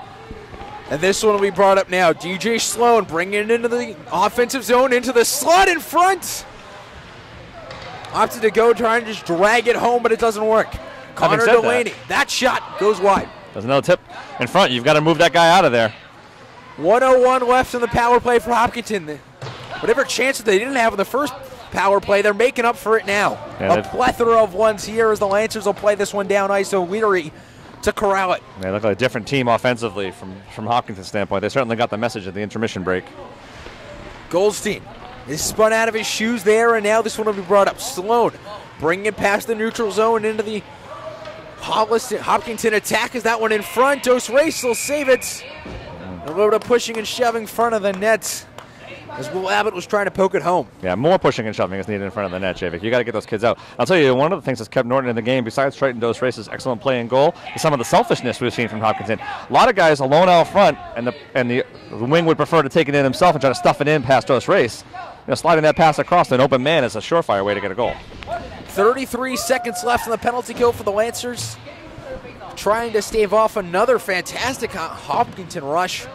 And this one will be brought up now. DJ Sloan bringing it into the offensive zone, into the slot in front. Opted to go, trying to just drag it home, but it doesn't work. Connor said that- Delaney, that. shot goes wide. There's another tip in front. You've got to move that guy out of there. 101 left in the power play for Hopkinton. Whatever chances they didn't have in the first power play, they're making up for it now. Yeah, a plethora of ones here as the Lancers will play this one down ice, so Weary to corral it. They look like a different team offensively from from Hopkinton's standpoint. They certainly got the message at the intermission break. Goldstein is spun out of his shoes there, and now this one will be brought up. Sloan bringing it past the neutral zone into the Hollis- Hopkinton attack. Is that one in front? Dos Reis will save it. A little bit of pushing and shoving in front of the net as Will Abbott was trying to poke it home. Yeah, more pushing and shoving is needed in front of the net, Javik. You got to get those kids out. I'll tell you, one of the things that's kept Norton in the game, besides Triton Dos Reis's excellent play and goal, is some of the selfishness we've seen from Hopkinton. A lot of guys alone out front, and the and the, the wing would prefer to take it in himself and try to stuff it in past Dos Reis. You know, sliding that pass across to an open man is a surefire way to get a goal. 33 seconds left in the penalty kill for the Lancers. Trying to stave off another fantastic Ho- Hopkinton rush.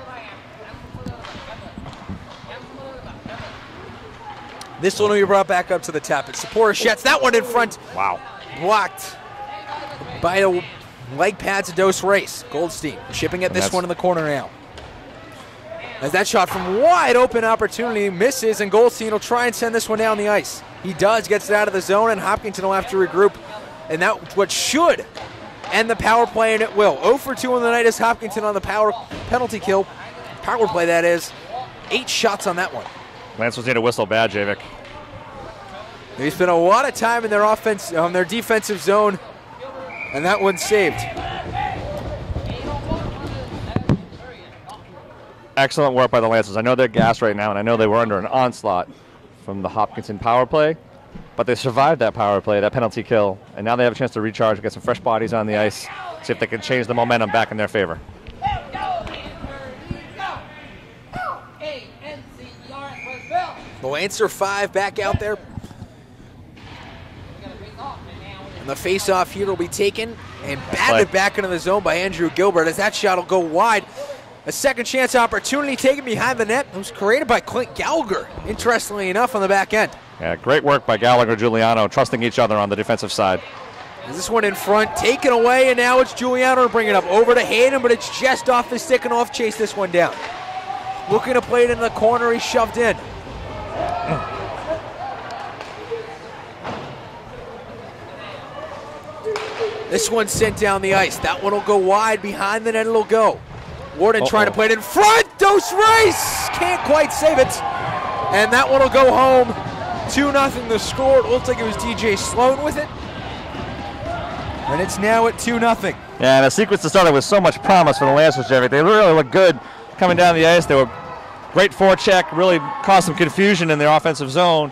This one will be brought back up to the tap. It's Saporashets. That one in front. Wow. Blocked by the leg pads of Dos Reis. Goldstein shipping at this one in the corner now. As that shot from wide open opportunity misses, and Goldstein will try and send this one down the ice. He does, gets it out of the zone, and Hopkinton will have to regroup. And that what should end the power play, and it will. 0 for 2 on the night is Hopkinton on the power penalty kill. Power play, that is. Eight shots on that one. Lancers need a whistle bad, Javik. They spent a lot of time in their offense, on their defensive zone, and that one's saved. Excellent work by the Lancers. I know they're gassed right now, and I know they were under an onslaught from the Hopkinton power play, but they survived that power play, that penalty kill, and now they have a chance to recharge, get some fresh bodies on the ice, see if they can change the momentum back in their favor. Lancer five back out there. And the face-off here will be taken and batted back into the zone by Andrew Gilbert as that shot will go wide. A second chance opportunity taken behind the net. It was created by Clint Gallagher, interestingly enough, on the back end. Yeah, great work by Gallagher Giuliano, trusting each other on the defensive side. This one in front, taken away, and now it's Giuliano to bring it up over to Hayden, but it's just off the stick and off chase this one down. Looking to play it in the corner, he shoved in. Mm. This one sent down the ice. That one will go wide. Behind the net, it'll go. Warden trying to play it in front. Dos Reis! Can't quite save it. And that one will go home. 2 0 the score. It looks like it was DJ Sloan with it. And it's now at 2 0. Yeah, and a sequence that started with so much promise for the Lancers, Javik. They really looked good coming down the ice. They were great forecheck, really caused some confusion in their offensive zone,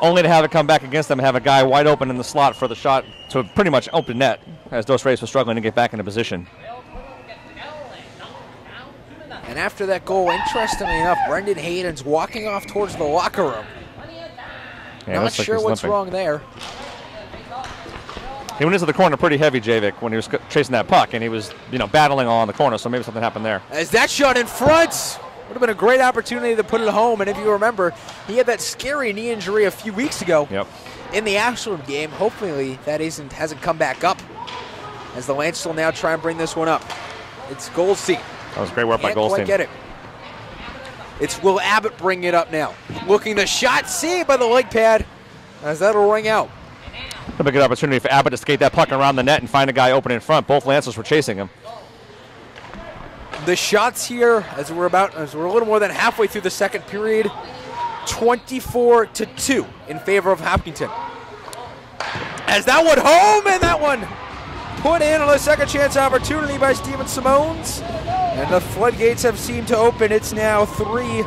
only to have it come back against them and have a guy wide open in the slot for the shot to pretty much open net as Dos Reis was struggling to get back into position. And after that goal, interestingly enough, Brendan Hayden's walking off towards the locker room. Yeah, Not looks like sure what's limping. wrong there. He went into the corner pretty heavy, Javik, when he was chasing that puck, and he was, you know, battling all on the corner. So maybe something happened there. As that shot in front would have been a great opportunity to put it home. And if you remember, he had that scary knee injury a few weeks ago Yep. in the Ashland game. Hopefully that isn't hasn't come back up. As the Lance will now try and bring this one up. It's Goldstein. That was great work by Can't quite Goldstein. get it. It's Will Abbott bringing it up now. Looking the shot saved by the leg pad. As that'll ring out. A good opportunity for Abbott to skate that puck around the net and find a guy open in front. Both Lancers were chasing him. The shots here, as we're about, as we're a little more than halfway through the second period, 24 to two in favor of Hopkinton. As that one home and that one put in on a second chance opportunity by Steven Simoes, and the floodgates have seemed to open. It's now three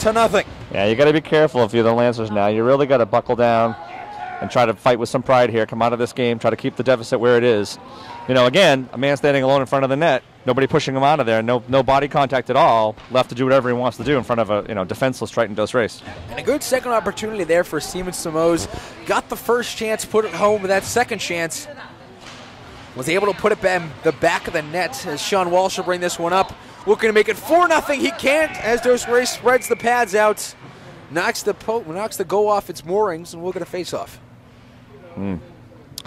to nothing. Yeah, you got to be careful if you're the Lancers now. You really got to buckle down and try to fight with some pride here. Come out of this game, try to keep the deficit where it is. You know, again, a man standing alone in front of the net, nobody pushing him out of there, no no body contact at all, left to do whatever he wants to do in front of a you know defenseless Triton Dos Reis. And a good second opportunity there for Steven Simoes. Got the first chance, put it home, but that second chance was able to put it in the back of the net as Sean Walsh will bring this one up. Looking to make it 4 0. He can't as Dos Reis spreads the pads out, knocks the po- knocks the goal off its moorings, and we'll get a face off. Mm.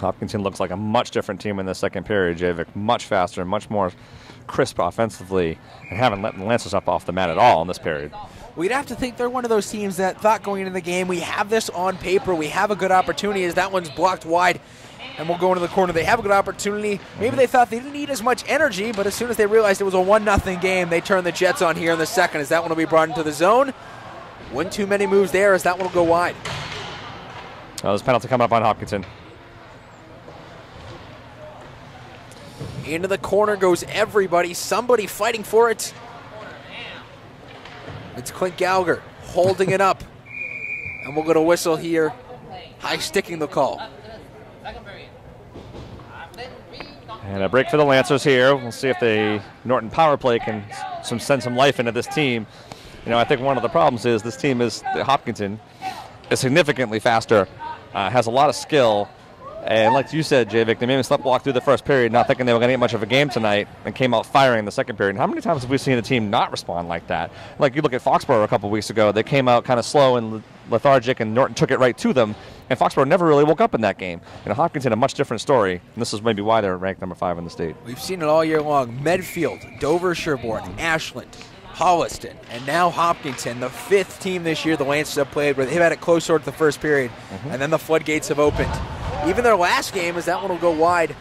Hopkinton looks like a much different team in the second period, Javik. Much faster, much more crisp offensively, and haven't let the Lancers up off the mat at all in this period. We'd have to think they're one of those teams that thought going into the game, we have this on paper, we have a good opportunity as that one's blocked wide and we'll go into the corner. They have a good opportunity. Maybe they thought they didn't need as much energy, but as soon as they realized it was a 1 0 game, they turned the Jets on here in the second as that one will be brought into the zone. One too many moves there as that one will go wide. Well, there's penalty coming up on Hopkinton. Into the corner goes everybody. Somebody fighting for it. It's Clint Gallagher holding it up. And we'll get a whistle here. High sticking the call. And a break for the Lancers here. We'll see if the Norton power play can some send some life into this team. You know, I think one of the problems is this team is Hopkinton is significantly faster, uh, has a lot of skill, and like you said, Javik, they maybe slept walk through the first period, not thinking they were going to get much of a game tonight, and came out firing in the second period. And how many times have we seen a team not respond like that? Like you look at Foxborough a couple weeks ago, they came out kind of slow and lethargic, and Norton took it right to them. And Foxborough never really woke up in that game. And Hopkinton, a much different story. And this is maybe why they're ranked number five in the state. We've seen it all year long. Medfield, Dover Sherborn, Ashland, Holliston, and now Hopkinton, the fifth team this year the Lancers have played where they've had it close toward the first period, mm-hmm. and then the floodgates have opened. Even their last game, as that one will go wide,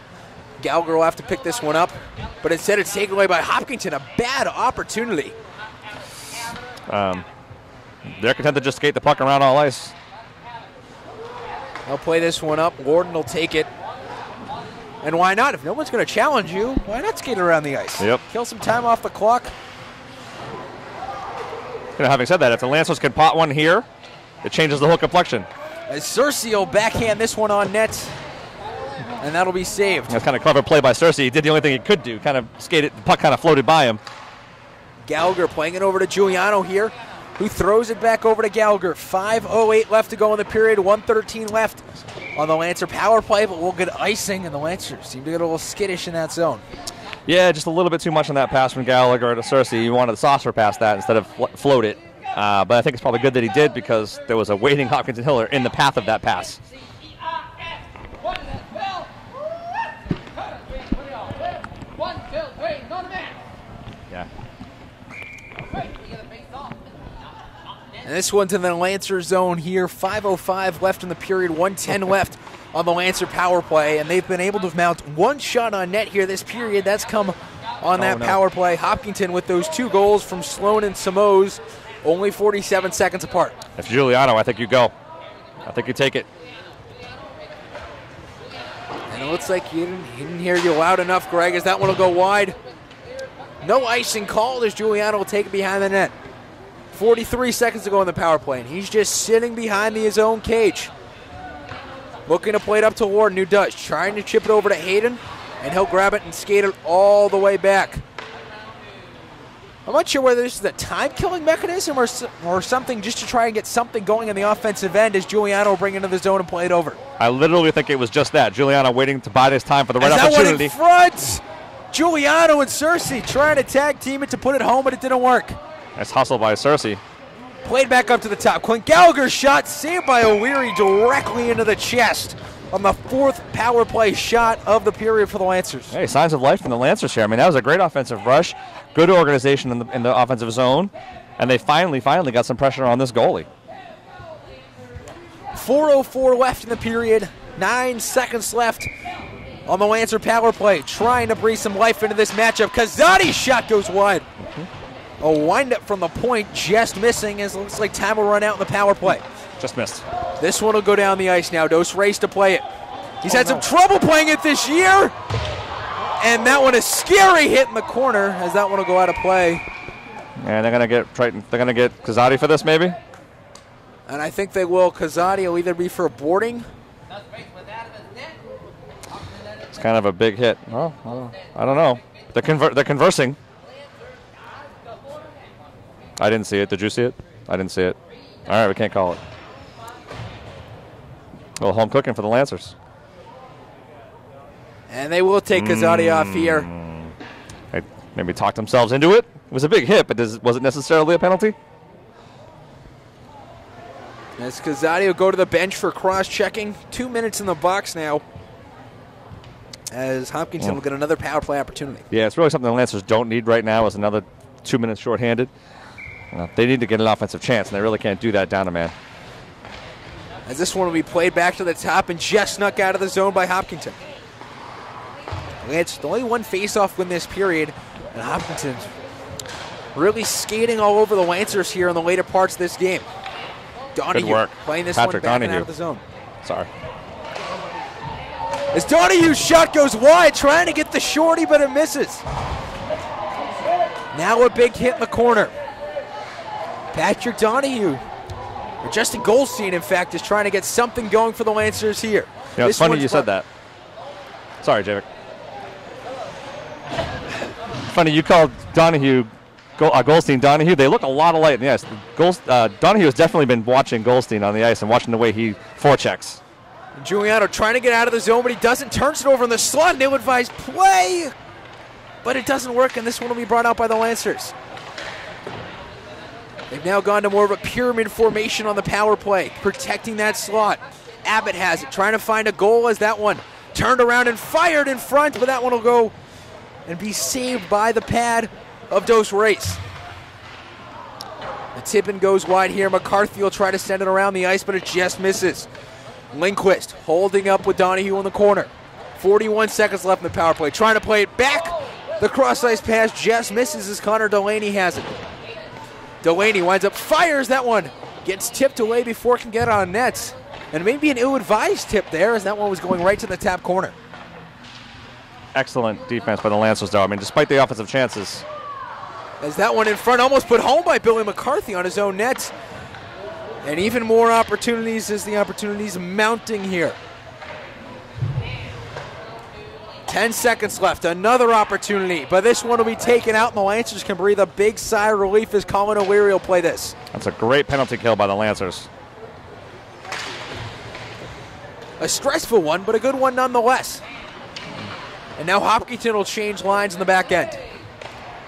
Gallagher will have to pick this one up, but instead it's taken away by Hopkinton. A bad opportunity. Um, they're content to just skate the puck around all ice. They'll play this one up. Warden will take it. And why not? If no one's going to challenge you, why not skate around the ice? Yep. Kill some time off the clock. You know, having said that, if the Lancers can pot one here, it changes the whole complexion. As Cercio backhand this one on net, and that'll be saved. That's kind of clever play by Cersei. He did the only thing he could do, kind of skated, the puck kind of floated by him. Gallagher playing it over to Giuliano here who throws it back over to Gallagher. 5.08 left to go in the period, 113 left on the Lancer power play, but we'll get icing, and the Lancers seem to get a little skittish in that zone. Yeah, just a little bit too much on that pass from Gallagher to Cersei. You wanted to saucer past that instead of float it. Uh, but I think it's probably good that he did because there was a waiting Hopkinton Hiller in the path of that pass. And this one's in the Lancer zone here. 5.05 left in the period, 110 left on the Lancer power play. And they've been able to mount one shot on net here this period. That's come on that oh, no. power play. Hopkinton with those two goals from Sloan and Simoes, only 47 seconds apart. If Giuliano, I think you go. I think you take it. And it looks like he didn't, he didn't hear you loud enough, Greg, as that one will go wide. No icing called as Giuliano will take it behind the net. 43 seconds to go in the power play, and he's just sitting behind his own cage. Looking to play it up to Warden, who does. Trying to chip it over to Hayden, and he'll grab it and skate it all the way back. I'm not sure whether this is a time killing mechanism or, or something just to try and get something going in the offensive end as Giuliano will bring into the zone and play it over. I literally think it was just that. Giuliano waiting to buy this time for the right Is opportunity. That one in front! Giuliano and Cersei trying to tag team it to put it home, but it didn't work. Nice hustle by Cersei. Played back up to the top. Clint Gallagher's shot saved by O'Leary directly into the chest on the fourth power play shot of the period for the Lancers. Hey, signs of life from the Lancers here. I mean, that was a great offensive rush, good organization in the, in the offensive zone, and they finally, finally got some pressure on this goalie. 4.04 left in the period, nine seconds left on the Lancer power play, trying to breathe some life into this matchup. Kazadi's shot goes wide. Mm-hmm. A windup from the point, just missing as it looks like time will run out in the power play. Just missed. This one will go down the ice now. Dos Reis to play it. He's oh, had no. some trouble playing it this year. And that one is scary hit in the corner as that one will go out of play. And they're gonna get Triton. They're gonna get Kazadi for this, maybe. And I think they will. Kazadi will either be for boarding. It's kind of a big hit. Well, I don't- I don't know. They're, conver- they're conversing. I didn't see it. Did you see it? I didn't see it. All right, we can't call it. Well, home cooking for the Lancers. And they will take Kazadi off here. They maybe talked themselves into it. It was a big hit, but does, was it necessarily a penalty? As Kazadi will go to the bench for cross checking. Two minutes in the box now. As Hopkinton will get another power play opportunity. Yeah, it's really something the Lancers don't need right now. Is another two minutes shorthanded. Uh, they need to get an offensive chance, and they really can't do that down a man. As this one will be played back to the top and just snuck out of the zone by Hopkinton. It's the only one face-off win this period, and Hopkinton's really skating all over the Lancers here in the later parts of this game. Donahue work. playing this Patrick one back Donahue. out of the zone. Sorry. As Donahue's shot goes wide, trying to get the shorty, but it misses. Now a big hit in the corner. Patrick Donahue, or Justin Goldstein, in fact, is trying to get something going for the Lancers here. You know, This it's funny you said that. Sorry, Javik. funny you called Donahue, Go, uh, Goldstein Donahue. They look a lot alike. Yes, Gold, uh, Donahue has definitely been watching Goldstein on the ice and watching the way he forechecks. Giuliano trying to get out of the zone, but he doesn't. Turns it over in the slot. Ill advised play, but it doesn't work, and this one will be brought out by the Lancers. They've now gone to more of a pyramid formation on the power play, protecting that slot. Abbott has it, trying to find a goal as that one turned around and fired in front, but that one will go and be saved by the pad of Dos Reis. The tip in goes wide here. McCarthy will try to send it around the ice, but it just misses. Lindquist holding up with Donahue in the corner. 41 seconds left in the power play. Trying to play it back. The cross ice pass just misses as Connor Delaney has it. Delaney winds up, fires that one. Gets tipped away before it can get on nets. And maybe an ill advised tip there as that one was going right to the tap corner. Excellent defense by the Lancers, though. I mean, despite the offensive chances, As that one in front almost put home by Billy McCarthy on his own net. And even more opportunities as the opportunities mounting here. 10 seconds left. Another opportunity, but this one will be taken out, and the Lancers can breathe a big sigh of relief as Colin O'Leary will play this. that's a great penalty kill by the Lancers. A stressful one, but a good one nonetheless. And now Hopkinton will change lines in the back end.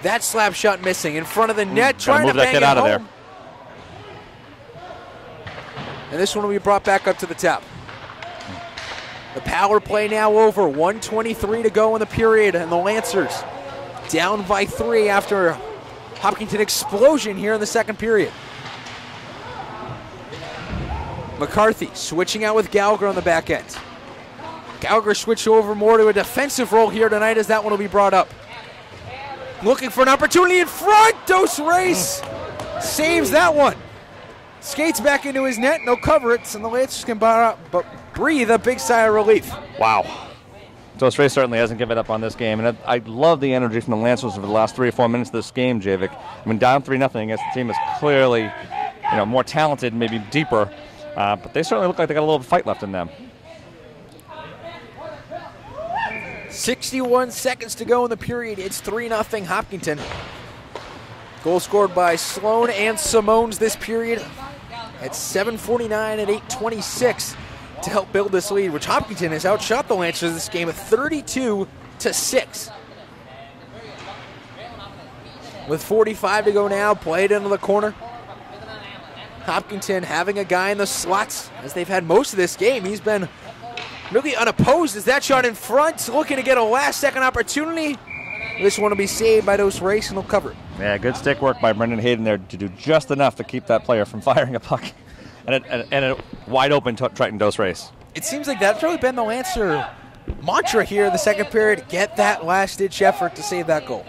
That slap shot missing in front of the net, trying move to that bang kid it out of there. home. And this one will be brought back up to the top. The power play now over. 123 to go in the period, and the Lancers down by three after Hopkinton explosion here in the second period. McCarthy switching out with Gallagher on the back end. Gallagher switched over more to a defensive role here tonight as that one will be brought up. Looking for an opportunity in front. Dos Reis saves that one. Skates back into his net, no cover it, and the Lancers can bar- up, but breathe a big sigh of relief. Wow. Dos Reis certainly hasn't given up on this game, and I, I love the energy from the Lancers over the last three or four minutes of this game, Javik. I mean, down three nothing against the team is clearly, you know, more talented, maybe deeper, uh, but they certainly look like they got a little fight left in them. 61 seconds to go in the period. It's 3 0 Hopkinton. Goal scored by Sloan and Simoes this period at 7.49 at 8.26 to help build this lead, which Hopkinton has outshot the Lancers this game at 32 to 6. With 45 to go now, played into the corner. Hopkinton having a guy in the slots as they've had most of this game. He's been really unopposed as that shot in front, looking to get a last second opportunity. This one will be saved by Dos Reis and they'll cover it. Yeah, good stick work by Brendan Hayden there to do just enough to keep that player from firing a puck. And a, and a- wide open Triton Dos Reis. It seems like that's really been the Lancer mantra here in the second period. Get that last ditch effort to save that goal.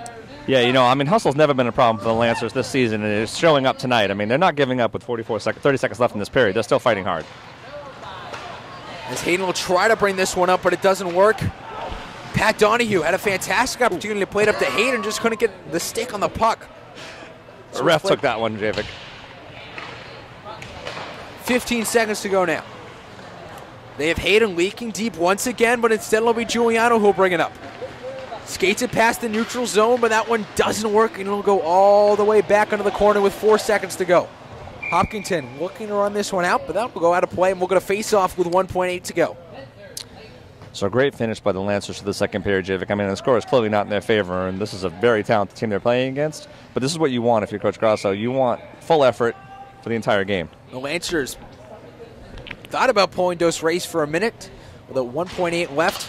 Yeah, you know, I mean, hustle's never been a problem for the Lancers this season, and it's showing up tonight. I mean, they're not giving up with 44 seconds, 30 seconds left in this period. They're still fighting hard. As Hayden will try to bring this one up, but it doesn't work. Pat Donahue had a fantastic opportunity to play it up to Hayden, just couldn't get the stick on the puck. The ref took that one, Javik. 15 seconds to go now. They have Hayden leaking deep once again, but instead it'll be Giuliano who'll bring it up. Skates it past the neutral zone, but that one doesn't work, and it'll go all the way back into the corner with four seconds to go. Hopkinton looking to run this one out, but that will go out of play, and we'll get a face off with 1.8 to go. So a great finish by the Lancers to the second period, Javik. I mean, the score is clearly not in their favor, and this is a very talented team they're playing against. But this is what you want if you're Coach Grasso. You want full effort for the entire game. The Lancers thought about pulling Dos Reis for a minute with a 1.8 left.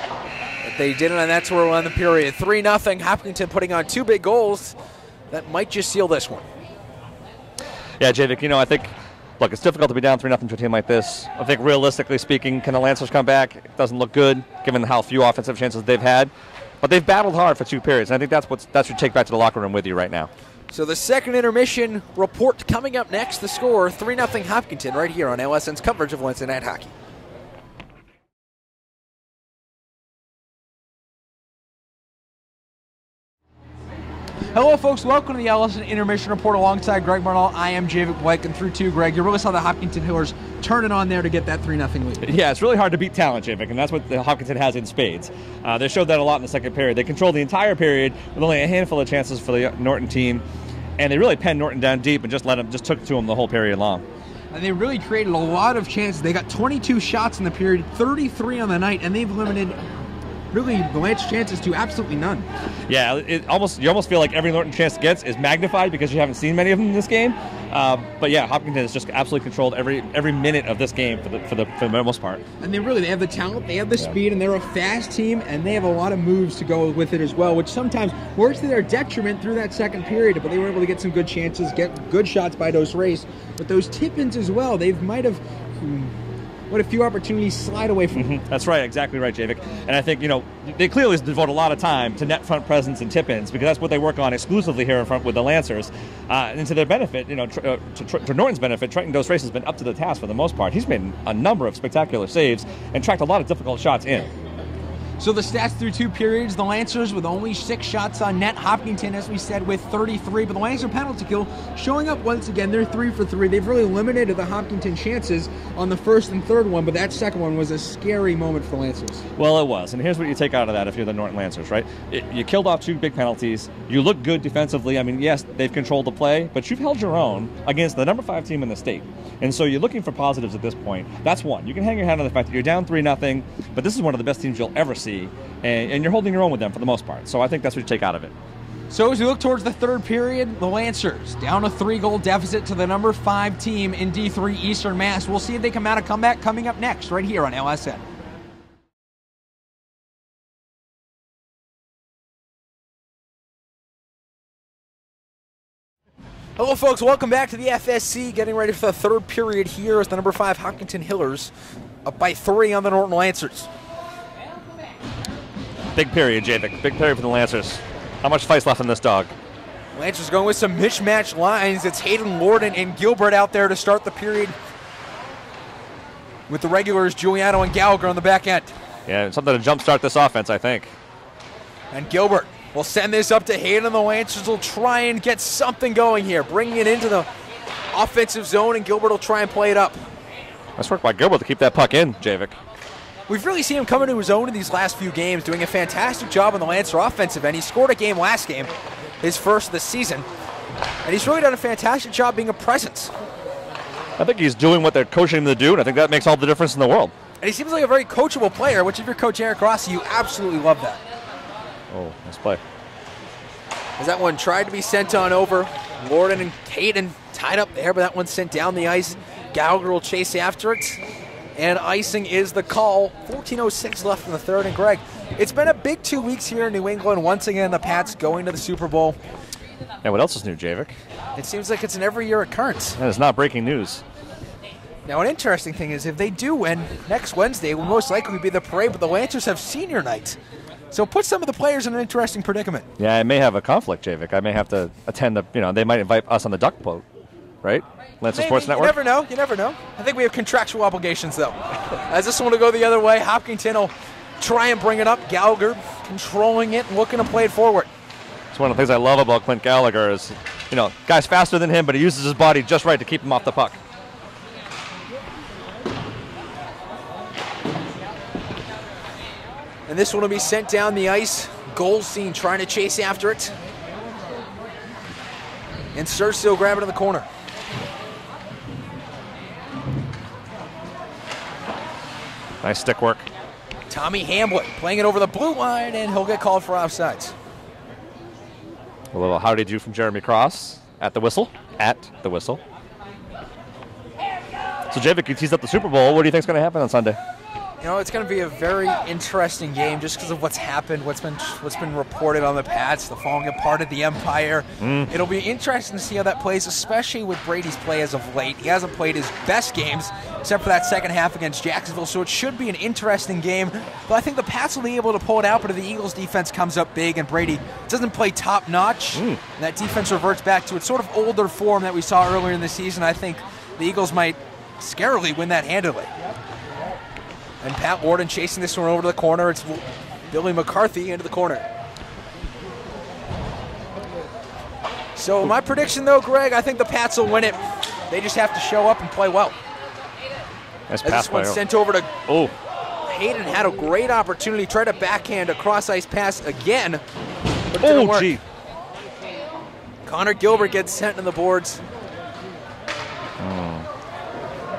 But they didn't, and that's where we're on the period. 3 0. Hopkinton putting on two big goals. That might just seal this one. Yeah, Javik, you know, I think, look, it's difficult to be down 3 0 to a team like this. I think realistically speaking, can the Lancers come back? It doesn't look good given how few offensive chances they've had. But they've battled hard for two periods, and I think that's what that should take back to the locker room with you right now. So the second intermission report coming up next. The score 3 0 Hopkinton right here on LSN's coverage of Wednesday Night Hockey. Hello, folks. Welcome to the LSN Intermission Report alongside Greg Brunault. I am Javik Blake, and through two, Greg, you really saw the Hopkinton Hillers turn it on there to get that 3 0 lead. Yeah, it's really hard to beat talent, Javik, and that's what the Hopkinton has in spades. Uh, they showed that a lot in the second period. They controlled the entire period with only a handful of chances for the Norton team, and they really penned Norton down deep and just let him, just took to him the whole period long. And they really created a lot of chances. They got 22 shots in the period, 33 on the night, and they've limited really the Lance chances to absolutely none. Yeah, it almost you almost feel like every Norton chance gets is magnified because you haven't seen many of them in this game. Uh, but yeah, Hopkinton has just absolutely controlled every every minute of this game for the for the for the most part. And they really they have the talent, they have the yeah. speed, and they're a fast team, and they have a lot of moves to go with it as well, which sometimes works to their detriment through that second period. But they were able to get some good chances, get good shots by Dos Reis, but those tip-ins as well. They might have. What a few opportunities slide away from mm-hmm. That's right, exactly right, Javik. And I think, you know, they clearly devote a lot of time to net front presence and tip ins because that's what they work on exclusively here in front with the Lancers. Uh, and to their benefit, you know, tr- uh, to, tr- to, Norton's benefit, Trenton Dos Reis has been up to the task for the most part. He's made a number of spectacular saves and tracked a lot of difficult shots in. So the stats through two periods, the Lancers with only six shots on net. Hopkinton, as we said, with 33. But the Lancer penalty kill showing up once again. They're three for three. They've really limited the Hopkinton chances on the first and third one, but that second one was a scary moment for the Lancers. Well, it was. And here's what you take out of that if you're the Norton Lancers, right? It, you killed off two big penalties. You look good defensively. I mean, yes, they've controlled the play, but you've held your own against the number five team in the state. And so you're looking for positives at this point. That's one. You can hang your hat on the fact that you're down 3 nothing, but this is one of the best teams you'll ever see and, and you're holding your own with them for the most part. So I think that's what you take out of it. So as we look towards the third period, the Lancers down a three-goal deficit to the number five team in D3 Eastern Mass. We'll see if they come out a comeback coming up next, right here on LSN. Hello, folks. Welcome back to the FSC. Getting ready for the third period here as the number five Hopkinton Hillers up by three on the Norton Lancers. Big period, Javik. Big period for the Lancers. How much fight's left in this dog? Lancers going with some mismatched lines. It's Hayden Lorden and Gilbert out there to start the period. With the regulars, Giuliano and Gallagher on the back end. Yeah, something to jumpstart this offense, I think. And Gilbert will send this up to Hayden, the Lancers will try and get something going here, bringing it into the offensive zone, and Gilbert will try and play it up. Nice work by Gilbert to keep that puck in, Javik. We've really seen him come into his own in these last few games, doing a fantastic job on the Lancer offensive end. He scored a game last game, his first of the season, and he's really done a fantastic job being a presence. I think he's doing what they're coaching him to do, and I think that makes all the difference in the world. And he seems like a very coachable player, which if you're Coach Eric Rossi, you absolutely love that. Oh, nice play. As that one tried to be sent on over, Lorden and Hayden tied up there, but that one sent down the ice. Gallagher will chase after it and icing is the call. 14.06 left in the third. And Greg, it's been a big two weeks here in New England. Once again, the Pats going to the Super Bowl. And what else is new, Javik? It seems like it's an every year occurrence. That is not breaking news. Now, an interesting thing is if they do win next Wednesday, will most likely be the parade, but the Lancers have senior night. So put some of the players in an interesting predicament. Yeah, I may have a conflict, Javik. I may have to attend the, you know, they might invite us on the duck boat, right? Lancer Maybe. Sports Network? You never know. You never know. I think we have contractual obligations, though. As this one will go the other way, Hopkinton will try and bring it up. Gallagher controlling it, and looking to play it forward. It's one of the things I love about Clint Gallagher is, you know, guy's faster than him, but he uses his body just right to keep him off the puck. And this one will be sent down the ice. Goldstein trying to chase after it. And Cersei will grab it in the corner. Nice stick work. Tommy Hamblin playing it over the blue line, and he'll get called for offsides. A little howdy do from Jeremy Cross at the whistle. At the whistle. So, Javik, you teased up the Super Bowl. What do you think's going to happen on Sunday? You know, it's going to be a very interesting game just because of what's happened, what's been what's been reported on the Pats, the falling apart of the Empire. Mm. It'll be interesting to see how that plays, especially with Brady's play as of late. He hasn't played his best games except for that second half against Jacksonville, so it should be an interesting game. But I think the Pats will be able to pull it out, but if the Eagles' defense comes up big and Brady doesn't play top notch, Mm. that defense reverts back to its sort of older form that we saw earlier in the season, I think the Eagles might scarily win that handily. And Pat Warden chasing this one over to the corner. It's Billy McCarthy into the corner. So my prediction, though, Greg, I think the Pats will win it. They just have to show up and play well. Nice As this one sent over to Oh, Hayden, had a great opportunity. Tried a backhand, a cross ice pass again, but oh, work. gee. Connor Gilbert gets sent to the boards.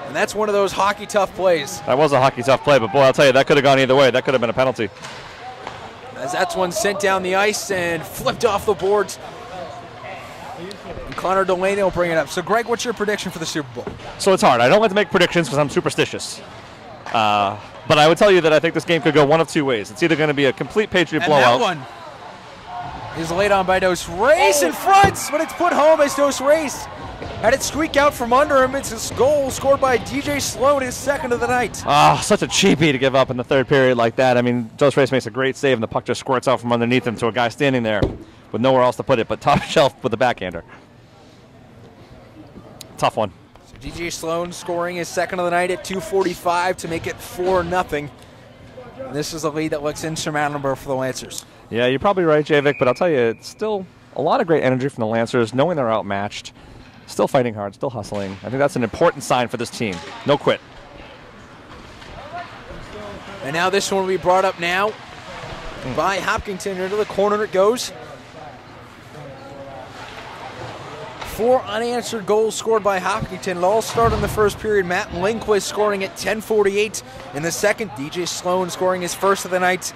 And that's one of those hockey tough plays. That was a hockey tough play, but boy, I'll tell you, that could have gone either way. That could have been a penalty. As that's one sent down the ice and flipped off the boards. And Connor Delaney will bring it up. So, Greg, what's your prediction for the Super Bowl? So it's hard. I don't like to make predictions because I'm superstitious. Uh, but I would tell you that I think this game could go one of two ways. It's either going to be a complete Patriot And blowout. that one is laid on by Dos Reis in front, but it's put home as Dos Reis had it squeak out from under him. It's a goal scored by DJ Sloan, his second of the night. Ah, such a cheapie to give up in the third period like that. I mean, Dos Reis makes a great save, and the puck just squirts out from underneath him to a guy standing there with nowhere else to put it but top shelf with the backhander. Tough one. So DJ Sloan scoring his second of the night at 2:45 to make it four nothing. This is a lead that looks insurmountable for the Lancers. Yeah, you're probably right, Javik, but I'll tell you, it's still a lot of great energy from the Lancers, knowing they're outmatched, still fighting hard, still hustling. I think that's an important sign for this team. No quit. And now this one will be brought up now by Hopkinton. Into the corner it goes. Four unanswered goals scored by Hopkinton. It all started in the first period. Matt Lindquist scoring at 10:48 in the second. DJ Sloan scoring his first of the night,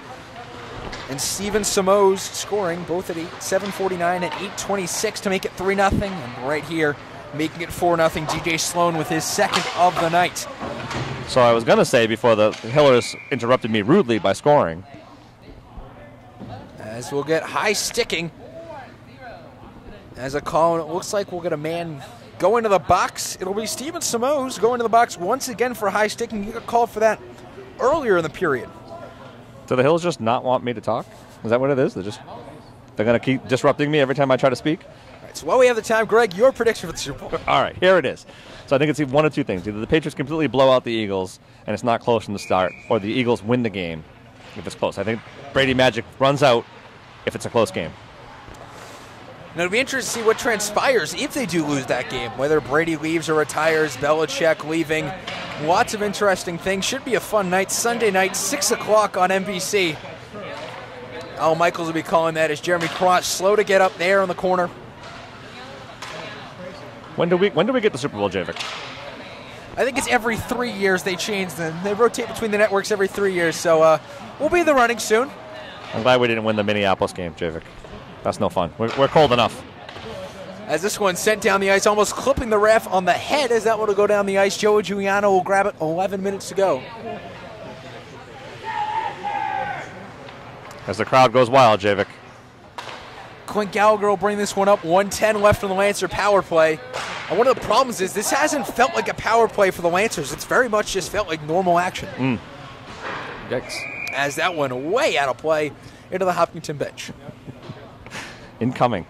and Steven Simoes scoring both at 8, 7:49 and 8:26 to make it three 0 And right here, making it four 0 DJ Sloan with his second of the night. So I was going to say before the Hillers interrupted me rudely by scoring. As we'll get high sticking. As a call, and it looks like we'll get a man go into the box. It'll be Steven Simoes going to the box once again for high sticking. You got called for that earlier in the period. Do the Hills just not want me to talk? Is that what it is? They're just they're going to keep disrupting me every time I try to speak. All right, so while we have the time, Greg, your prediction for the Super Bowl. All right, here it is. So I think it's one of two things: either the Patriots completely blow out the Eagles and it's not close from the start, or the Eagles win the game if it's close. I think Brady Magic runs out if it's a close game. And it'll be interesting to see what transpires if they do lose that game. Whether Brady leaves or retires, Belichick leaving. Lots of interesting things. Should be a fun night. Sunday night, 6 o'clock on NBC. Al Michaels will be calling that as Jeremy Cross slow to get up there in the corner. When do we when do we get the Super Bowl, Javik? I think it's every three years they change them. They rotate between the networks every three years. So uh, we'll be in the running soon. I'm glad we didn't win the Minneapolis game, Javik. That's no fun. We're, we're cold enough. As this one sent down the ice, almost clipping the ref on the head as that one will go down the ice. Joe Giuliano will grab it 11 minutes to go. As the crowd goes wild, Javik. Clint Gallagher will bring this one up. 110 left on the Lancer power play. And one of the problems is this hasn't felt like a power play for the Lancers. It's very much just felt like normal action. Mm. Yikes. As that one way out of play into the Hopkinton bench. Incoming.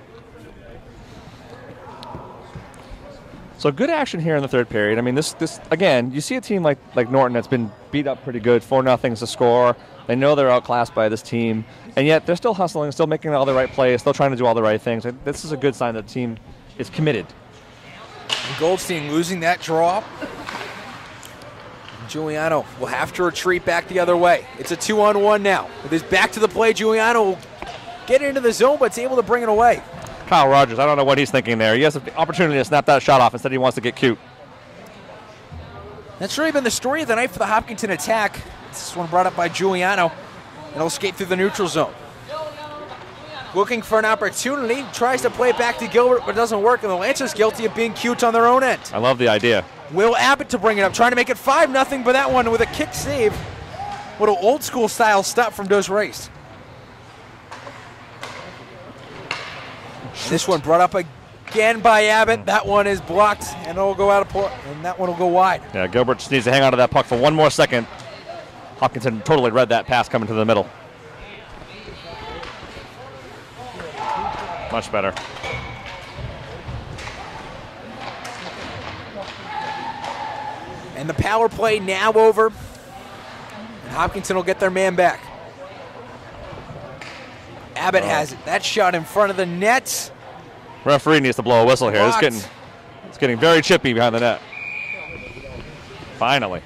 So good action here in the third period. I mean, this this again, you see a team like like Norton that's been beat up pretty good, four nothing's the score. They know they're outclassed by this team, and yet they're still hustling, still making all the right plays, still trying to do all the right things. This is a good sign that the team is committed. Goldstein losing that draw. Giuliano will have to retreat back the other way. It's a two on one now. With his back to the play, Giuliano get into the zone, but it's able to bring it away. Kyle Rogers, I don't know what he's thinking there. He has the opportunity to snap that shot off. Instead, he wants to get cute. That's really been the story of the night for the Hopkinton attack. This one brought up by Giuliano. It'll skate through the neutral zone. Looking for an opportunity, tries to play it back to Gilbert, but doesn't work, and the Lancers guilty of being cute on their own end. I love the idea. Will Abbott to bring it up, trying to make it 5 0, but that one with a kick save. What an old school style stop from Dos Reis. This one brought up again by Abbott. Mm. That one is blocked, and it'll go out of port, and that one will go wide. Yeah, Gilbert just needs to hang on to that puck for one more second. Hopkinton totally read that pass coming to the middle. Much better. And the power play now over. And Hopkinton will get their man back. Abbott uh, has it. That shot in front of the net. Referee needs to blow a whistle here. It's getting, it's getting very chippy behind the net. Finally.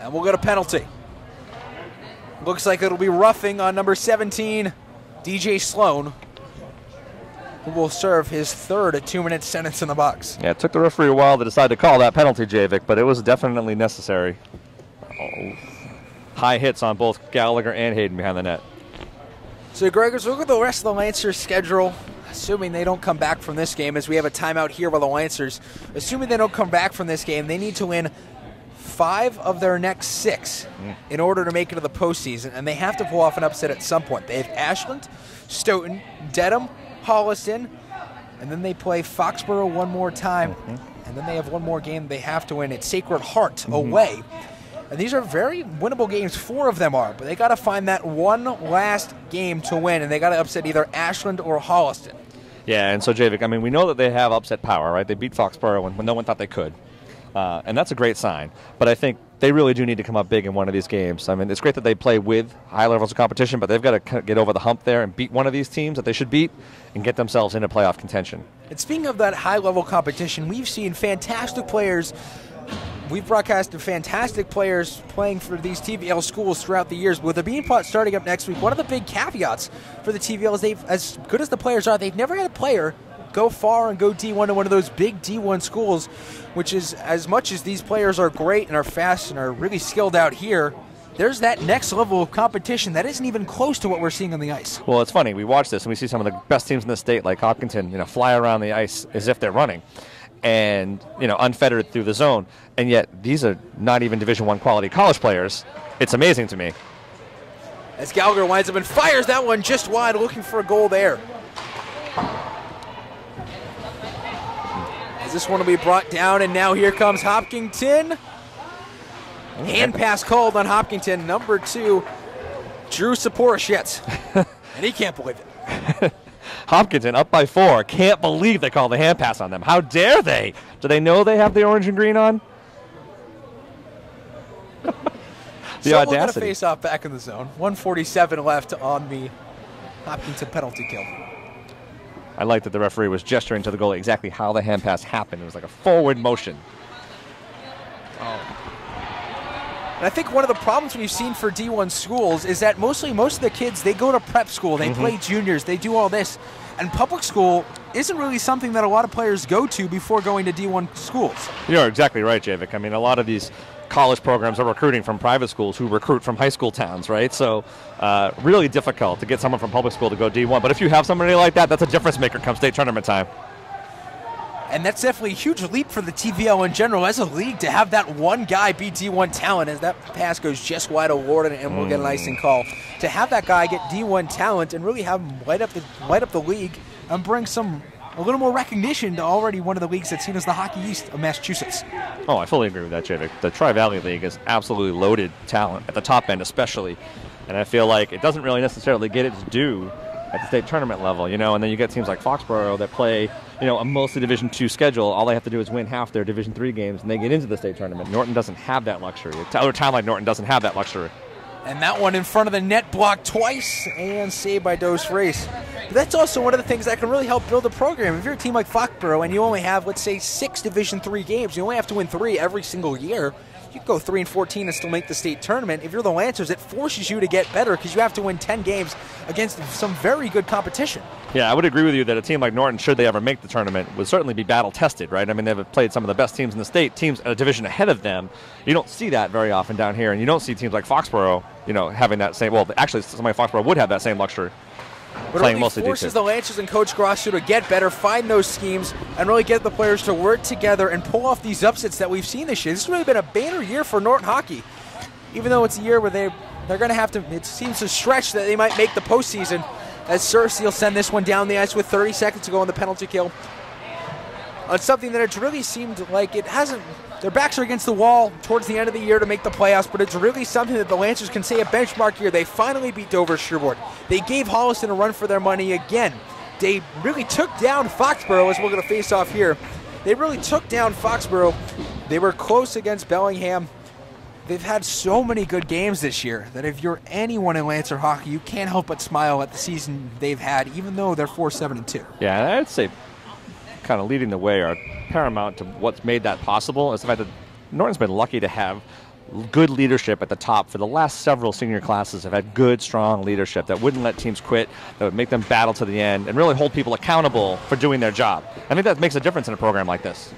And we'll get a penalty. Looks like it'll be roughing on number 17, DJ Sloan, who will serve his third two minute sentence in the box. Yeah, it took the referee a while to decide to call that penalty, Javik, but it was definitely necessary. Oh. High hits on both Gallagher and Hayden behind the net. So, Gregors, look at the rest of the Lancers' schedule. Assuming they don't come back from this game, as we have a timeout here by the Lancers. Assuming they don't come back from this game, they need to win five of their next six hmm. in order to make it to the postseason, and they have to pull off an upset at some point. They have Ashland, Stoughton, Dedham, Holliston, and then they play Foxborough one more time, mm-hmm. and then they have one more game they have to win. It's Sacred Heart mm-hmm. away. And these are very winnable games. Four of them are, but they got to find that one last game to win, and they got to upset either Ashland or Holliston. Yeah, and so Javik, I mean, we know that they have upset power, right? They beat Foxborough when, when no one thought they could. Uh, and that's a great sign. But I think they really do need to come up big in one of these games. I mean, it's great that they play with high levels of competition, but they've got to get over the hump there and beat one of these teams that they should beat and get themselves into playoff contention. And speaking of that high level competition, we've seen fantastic players. We've broadcasted fantastic players playing for these TVL schools throughout the years. With the Beanpot starting up next week, one of the big caveats for the TVL is they've, as good as the players are, they've never had a player go far and go D1 to one of those big D1 schools, which is as much as these players are great and are fast and are really skilled out here. There's that next level of competition that isn't even close to what we're seeing on the ice. Well, it's funny. We watch this and we see some of the best teams in the state, like Hopkinton, you know, fly around the ice as if they're running, and you know, unfettered through the zone. And yet, these are not even Division One quality college players. It's amazing to me. As Gallagher winds up and fires that one just wide, looking for a goal there. As this one will be brought down, and now here comes Hopkinton. Hand pass called on Hopkinton, number two, Drew Saporashets. and he can't believe it. Hopkinton up by four. Can't believe they called the hand pass on them. How dare they? Do they know they have the orange and green on? the so we'll get a face off back in the zone. 147 left on the Hopkinton penalty kill. I like that the referee was gesturing to the goalie exactly how the hand pass happened. It was like a forward motion. Oh. And I think one of the problems we've seen for D1 schools is that mostly most of the kids they go to prep school, they play juniors, they do all this, and public school isn't really something that a lot of players go to before going to D1 schools. You're exactly right, Javik. I mean, a lot of these college programs are recruiting from private schools who recruit from high school towns, right? So, uh, really difficult to get someone from public school to go D1. But if you have somebody like that, that's a difference maker come state tournament time. And that's definitely a huge leap for the TVL in general as a league to have that one guy be D1 talent as that pass goes just wide of Warden and we'll get an mm. icing call. To have that guy get D1 talent and really have him light up the light up the league and bring some a little more recognition to already one of the leagues that's seen as the Hockey East of Massachusetts. Oh, I fully agree with that, Javik. The Tri Valley League is absolutely loaded talent at the top end, especially, and I feel like it doesn't really necessarily get its due at the state tournament level, you know. And then you get teams like Foxborough that play, you know, a mostly Division two schedule. All they have to do is win half their Division three games, and they get into the state tournament. Norton doesn't have that luxury. A town like Norton doesn't have that luxury. And that one in front of the net blocked twice and saved by Dos Reis. But that's also one of the things that can really help build a program. If you're a team like Foxborough and you only have, let's say, six Division three games, you only have to win three every single year. You go 3 and 14 and still make the state tournament. If you're the Lancers, it forces you to get better because you have to win 10 games against some very good competition. Yeah, I would agree with you that a team like Norton, should they ever make the tournament, would certainly be battle tested, right? I mean, they've played some of the best teams in the state, teams a division ahead of them. You don't see that very often down here, and you don't see teams like Foxborough, you know, having that same. Well, actually, somebody Foxborough would have that same luxury. But playing really D2. forces the Lancers and Coach Grasso to get better, find those schemes, and really get the players to work together and pull off these upsets that we've seen this year. This has really been a banner year for Norton hockey, even though it's a year where they they're going to have to. It seems to stretch that they might make the postseason. As Cersei will send this one down the ice with 30 seconds to go on the penalty kill. On something that it's really seemed like it hasn't. Their backs are against the wall towards the end of the year to make the playoffs, but it's really something that the Lancers can say a benchmark year. They finally beat Dover Sherborn. They gave Holliston a run for their money again. They really took down Foxborough as we're going to face off here. They really took down Foxborough. They were close against Bellingham. They've had so many good games this year that if you're anyone in Lancer hockey, you can't help but smile at the season they've had, even though they're 4 7 and 2. Yeah, I'd say kind of leading the way are paramount to what's made that possible is the fact that Norton's been lucky to have good leadership at the top for the last several senior classes have had good strong leadership that wouldn't let teams quit that would make them battle to the end and really hold people accountable for doing their job i think that makes a difference in a program like this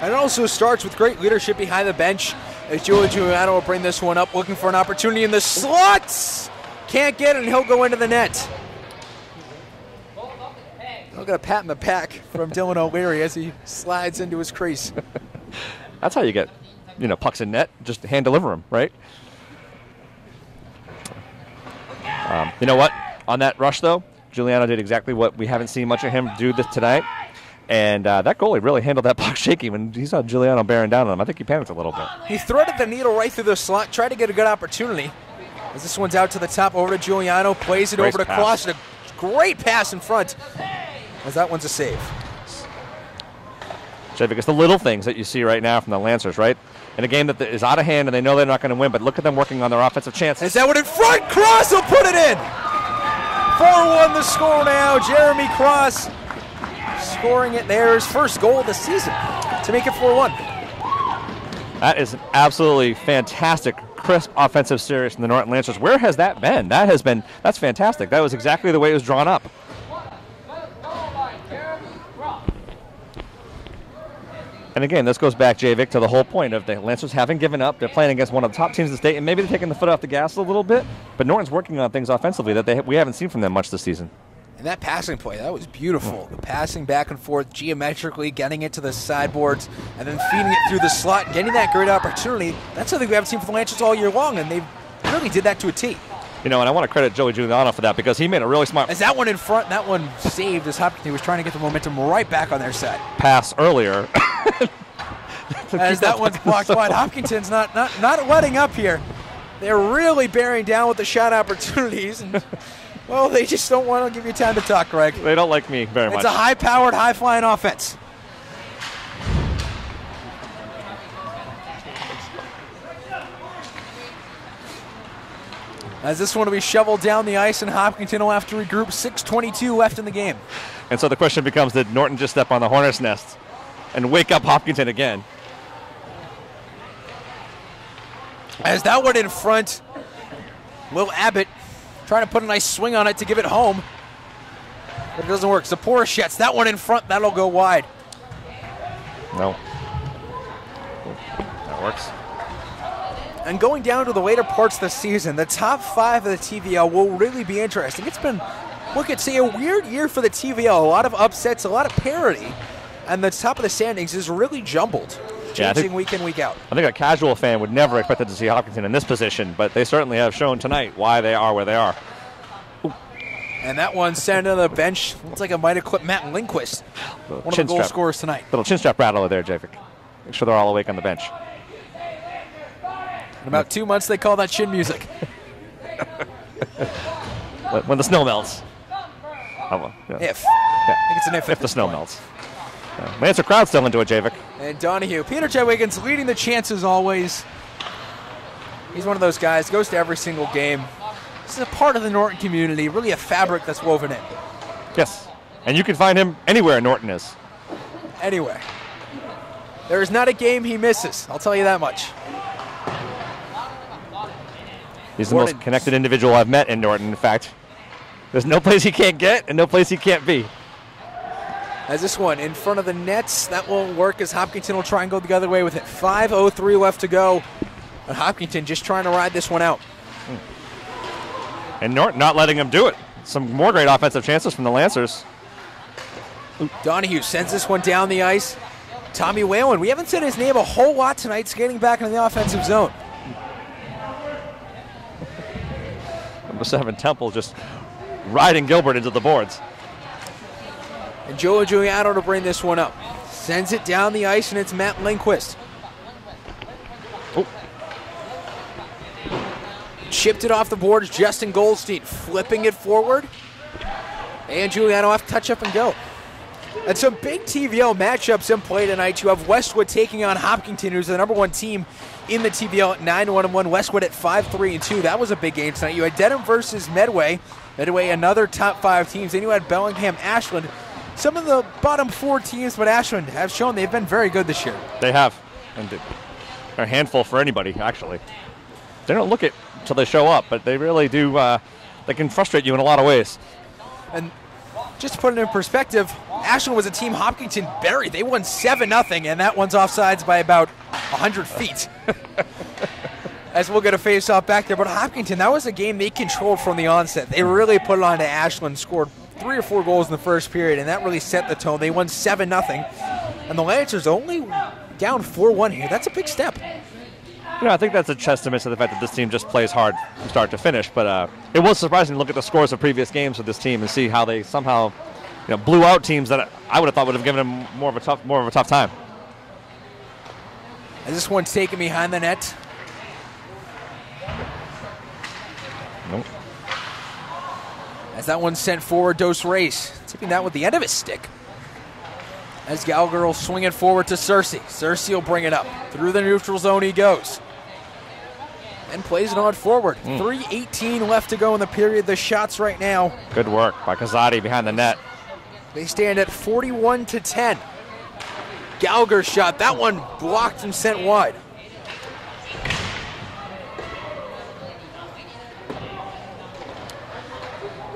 And it also starts with great leadership behind the bench. As Joey Giuliano will bring this one up, looking for an opportunity in the slots. Can't get it, and he'll go into the net. Look at a pat in the back from Dylan O'Leary as he slides into his crease. that's how you get you know pucks in net just hand deliver them right um, you know what on that rush though Giuliano did exactly what we haven't seen much of him do this tonight and uh, that goalie really handled that puck shaky when he saw Giuliano bearing down on him. I think he panicked a little bit. He threaded the needle right through the slot, tried to get a good opportunity. As this one's out to the top, over to Giuliano, plays it over to pass. Cross, a great pass in front. As that one's a save. Javik, it's the little things that you see right now from the Lancers, right? In a game that is out of hand and they know they're not going to win, but look at them working on their offensive chances. Is that one in front? Cross will put it in. 4 1 the score now. Jeremy Cross scoring it there. His first goal of the season to make it 4 1. That is an absolutely fantastic, crisp offensive series from the Norton Lancers. Where has that been? That has been that's fantastic. That was exactly the way it was drawn up. And again, this goes back, Javik, to the whole point of the Lancers haven't given up. They're playing against one of the top teams in the state, and maybe they're taking the foot off the gas a little bit. But Norton's working on things offensively that they, we haven't seen from them much this season. And that passing play, that was beautiful. The passing back and forth geometrically, getting it to the sideboards, and then feeding it through the slot, getting that great opportunity. That's something we haven't seen from the Lancers all year long, and they really did that to a T. You know, and I want to credit Joey Giuliano for that because he made a really smart As that one in front, that one saved as Hopkins was trying to get the momentum right back on their side. pass earlier. As that one's blocked wide. Hopkinton's not, not not letting up here. They're really bearing down with the shot opportunities. And, well, they just don't want to give you time to talk, Greg. they don't like me very It's much. It's a high powered, high flying offense. As this one will be shoveled down the ice, and Hopkinton will have to regroup. 6:22 left in the game. And so the question becomes did Norton just step on the hornet's nest and wake up Hopkinton again? As that one in front, Will Abbott trying to put a nice swing on it to give it home. But it doesn't work. Saporashets, that one in front, that'll go wide. No. That works. And going down to the later parts of the season, the top five of the TVL will really be interesting. It's been, we could say, a weird year for the TVL. A lot of upsets, a lot of parity. And the top of the standings is really jumbled, Yeah, changing think- week in, week out. I think a casual fan would never expect to see Hopkinton in this position, but they certainly have shown tonight why they are where they are. And that one sent to the bench. Looks like it might have clipped Matt Lindquist, one of the goal strap. scorers tonight. Little chin strap rattler there, Javik. Make sure they're all awake on the bench. In about two months, they call that shin music. When when the snow melts. Oh, well, yeah. If. Yeah. I think it's an if. If the snow melts. Yeah. Lancer crowd still into it, Javik. And Donahue. Peter J. Wiggins leading the chances always. He's one of those guys, goes to every single game. This is a part of the Norton community, really a fabric that's woven in. Yes. And you can find him anywhere Norton is. Anyway. There is not a game he misses. I'll tell you that much. He's the Norton. most connected individual I've met in Norton. In fact, there's no place he can't get and no place he can't be. As this one in front of the nets, that won't work as Hopkinton will try and go the other way with it. 5.03 left to go. And Hopkinton just trying to ride this one out. Hmm. And Norton not letting him do it. Some more great offensive chances from the Lancers. Donahue sends this one down the ice. Tommy Whalen, we haven't said his name a whole lot tonight, skating back into the offensive zone. Number seven, Temple just riding Gilbert into the boards. And Joe Giuliano to bring this one up. Sends it down the ice, and it's Matt Lindquist. Oh. Chipped it off the boards. Justin Goldstein flipping it forward. And Giuliano have to touch up and go. And some big TVL matchups in play tonight. You have Westwood taking on Hopkinton, who's the number one team in the TVL at 9 1 1. Westwood at 5 3 and 2. That was a big game tonight. You had Dedham versus Medway. Medway, another top five teams. Then you had Bellingham, Ashland. Some of the bottom four teams, but Ashland have shown they've been very good this year. They have. And they're a handful for anybody, actually. They don't look it until they show up, but they really do. Uh, they can frustrate you in a lot of ways. And just to put it in perspective, Ashland was a team Hopkinton buried. They won 7 0, and that one's offsides by about 100 feet. As we'll get a face off back there. But Hopkinton, that was a game they controlled from the onset. They really put it on to Ashland, scored three or four goals in the first period, and that really set the tone. They won 7 0. And the Lancers only down 4 1 here. That's a big step. You know, I think that's a testament to the fact that this team just plays hard from start to finish. But uh, it was surprising to look at the scores of previous games with this team and see how they somehow, you know, blew out teams that I would have thought would have given them more of a tough, more of a tough time. As this one's taken behind the net. Nope. As that one's sent forward, Dos Reis tipping that with the end of his stick. As Gallagher will swing it forward to Cersei. Cersei will bring it up. Through the neutral zone he goes. And plays it on forward. Hmm. 3.18 left to go in the period. The shots right now, Good work by Kazadi behind the net. they stand at 41 to 10. Gallagher shot. That one blocked and sent wide.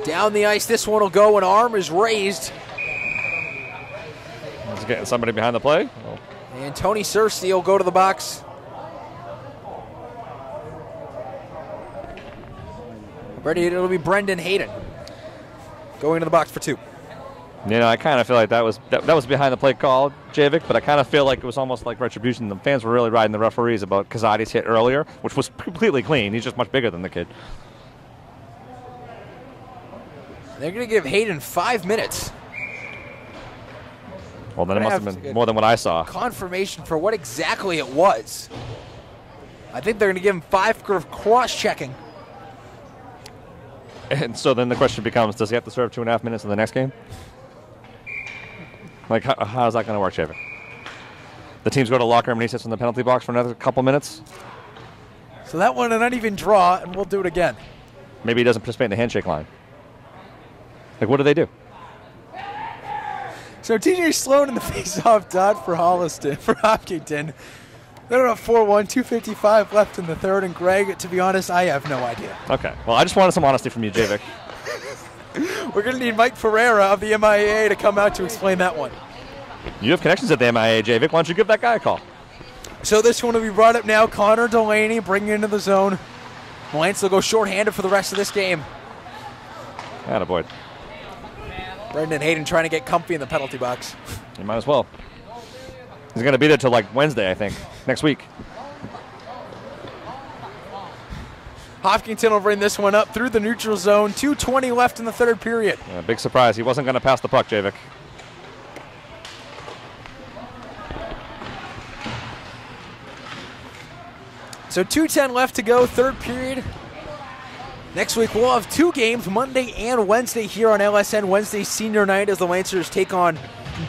Down the ice, this one will go. An arm is raised. He's getting somebody behind the play. Oh, And Tony Cersei will go to the box. Ready, it'll be Brendan Hayden going into the box for two. You know, I kind of feel like that was that, that was behind the play call, Javik, but I kind of feel like it was almost like retribution. The fans were really riding the referees about Kazadi's hit earlier, which was completely clean. He's just much bigger than the kid. They're going to give Hayden five minutes. Well, then it must have have been more than what I saw. Confirmation for what exactly it was. I think they're going to give him five for cross checking. And so then the question becomes: Does he have to serve two and a half minutes in the next game? Like, how, how's that going to work, Javik? The teams go to locker room and he sits in the penalty box for another couple minutes. So that one an uneven draw, and we'll do it again. Maybe he doesn't participate in the handshake line. Like, what do they do? So DJ Sloan in the face-off dot for Holliston for Hopkinton. They're up 4-1, 255 left in the third, and Greg, to be honest, I have no idea. Okay. Well, I just wanted some honesty from you, Javik. We're going to need Mike Ferreira of the MIAA to come out to explain that one. You have connections at the MIAA, Javik. Why don't you give that guy a call? So this one will be brought up now. Connor Delaney bringing into the zone. Lance will go shorthanded for the rest of this game. Attaboy. Brendan Hayden trying to get comfy in the penalty box. You might as well. He's going to be there till like Wednesday, I think, next week. Hopkinton will bring this one up through the neutral zone. 2.20 left in the third period. Yeah, big surprise. He wasn't going to pass the puck, Javik. So 2.10 left to go, third period. Next week we'll have two games, Monday and Wednesday here on LSN. Wednesday senior night as the Lancers take on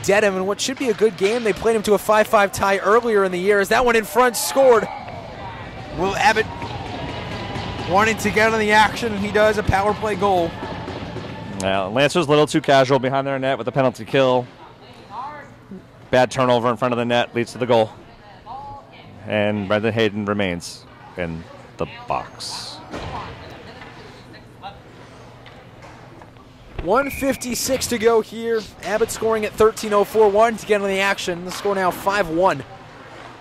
Dedham in what should be a good game. They played him to a 5-5 tie earlier in the year as that one in front scored. Will Abbott wanting to get on the action, and he does a power play goal. Yeah, Lancer's a little too casual behind their net with the penalty kill. bad turnover in front of the net leads to the goal. And Brendan Hayden remains in the box. 156 to go here. Abbott scoring at 13.041 to get on the action. The score now 5-1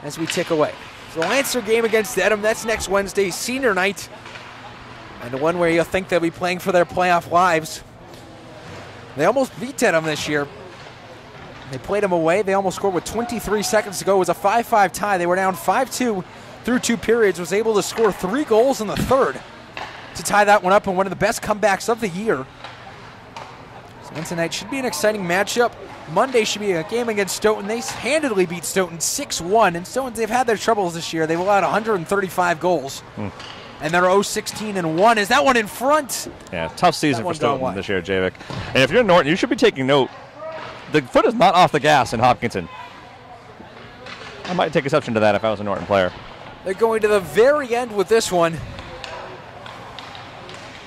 as we tick away. So the Lancer game against Dedham, that's next Wednesday, senior night. And the one where you'll think they'll be playing for their playoff lives. They almost beat Dedham this year. They played them away. They almost scored with 23 seconds to go. It was a 5-5 tie. They were down 5-2 through two periods. Was able to score three goals in the third to tie that one up in one of the best comebacks of the year. So tonight should be an exciting matchup. Monday should be a game against Stoughton. They handedly beat Stoughton 6-1, and Stoughton they've had their troubles this year. They've allowed 135 goals. Hmm. And they're 0-16 and 1. Is that one in front? Yeah, tough season for Stoughton this year, Javik. And if you're Norton, you should be taking note the foot is not off the gas in Hopkinton. I might take exception to that if I was a Norton player. They're going to the very end with this one.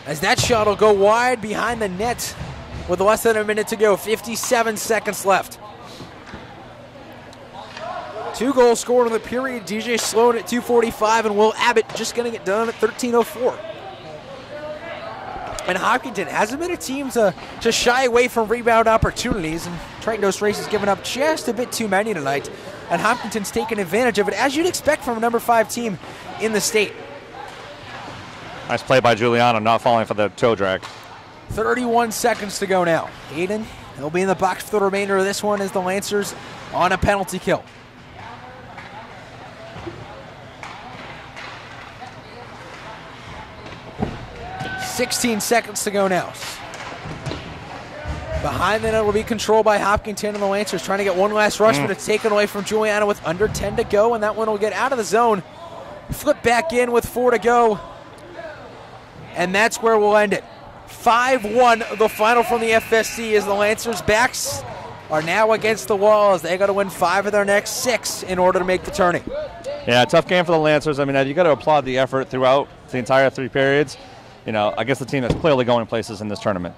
As that shot will go wide behind the net with less than a minute to go, 57 seconds left. Two goals scored in the period. DJ Sloan at 245 and Will Abbott just getting it done at 1304. And Hopkinton hasn't been a team to, to shy away from rebound opportunities. And Triton Race has given up just a bit too many tonight. And Hopkinton's taken advantage of it, as you'd expect from a number five team in the state. Nice play by Giuliano, not falling for the toe drag. 31 seconds to go now. Hayden, he'll be in the box for the remainder of this one as the Lancers on a penalty kill. 16 seconds to go now. Behind the net will be controlled by Hopkinton and the Lancers trying to get one last rush, mm. but it's taken away from Giuliano with under 10 to go, and that one will get out of the zone. Flip back in with four to go. And that's where we'll end it. 5 1, the final from the FSC as the Lancers' backs are now against the wall as they got to win five of their next six in order to make the tourney. Yeah, tough game for the Lancers. I mean, you got to applaud the effort throughout the entire three periods you know, I guess the team that's clearly going places in this tournament.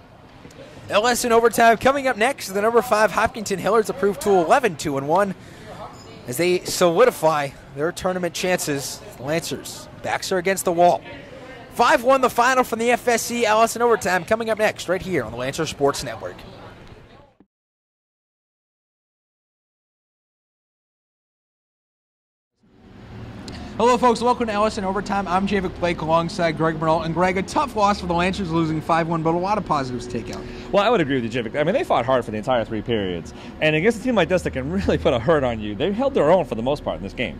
LSN overtime coming up next. The number five Hopkinton Hillers approved to 11 2 and 1 as they solidify their tournament chances. The Lancers backs are against the wall. 5 1 the final from the FSC LSN overtime coming up next right here on the Lancer Sports Network. Hello, folks. Welcome to LSN Overtime. I'm Javik Blake alongside Greg Brunault. And Greg, a tough loss for the Lancers, losing 5 1, but a lot of positives to take out. Well, I would agree with you, Javik. I mean, they fought hard for the entire three periods. And against a team like this that can really put a hurt on you, they held their own for the most part in this game.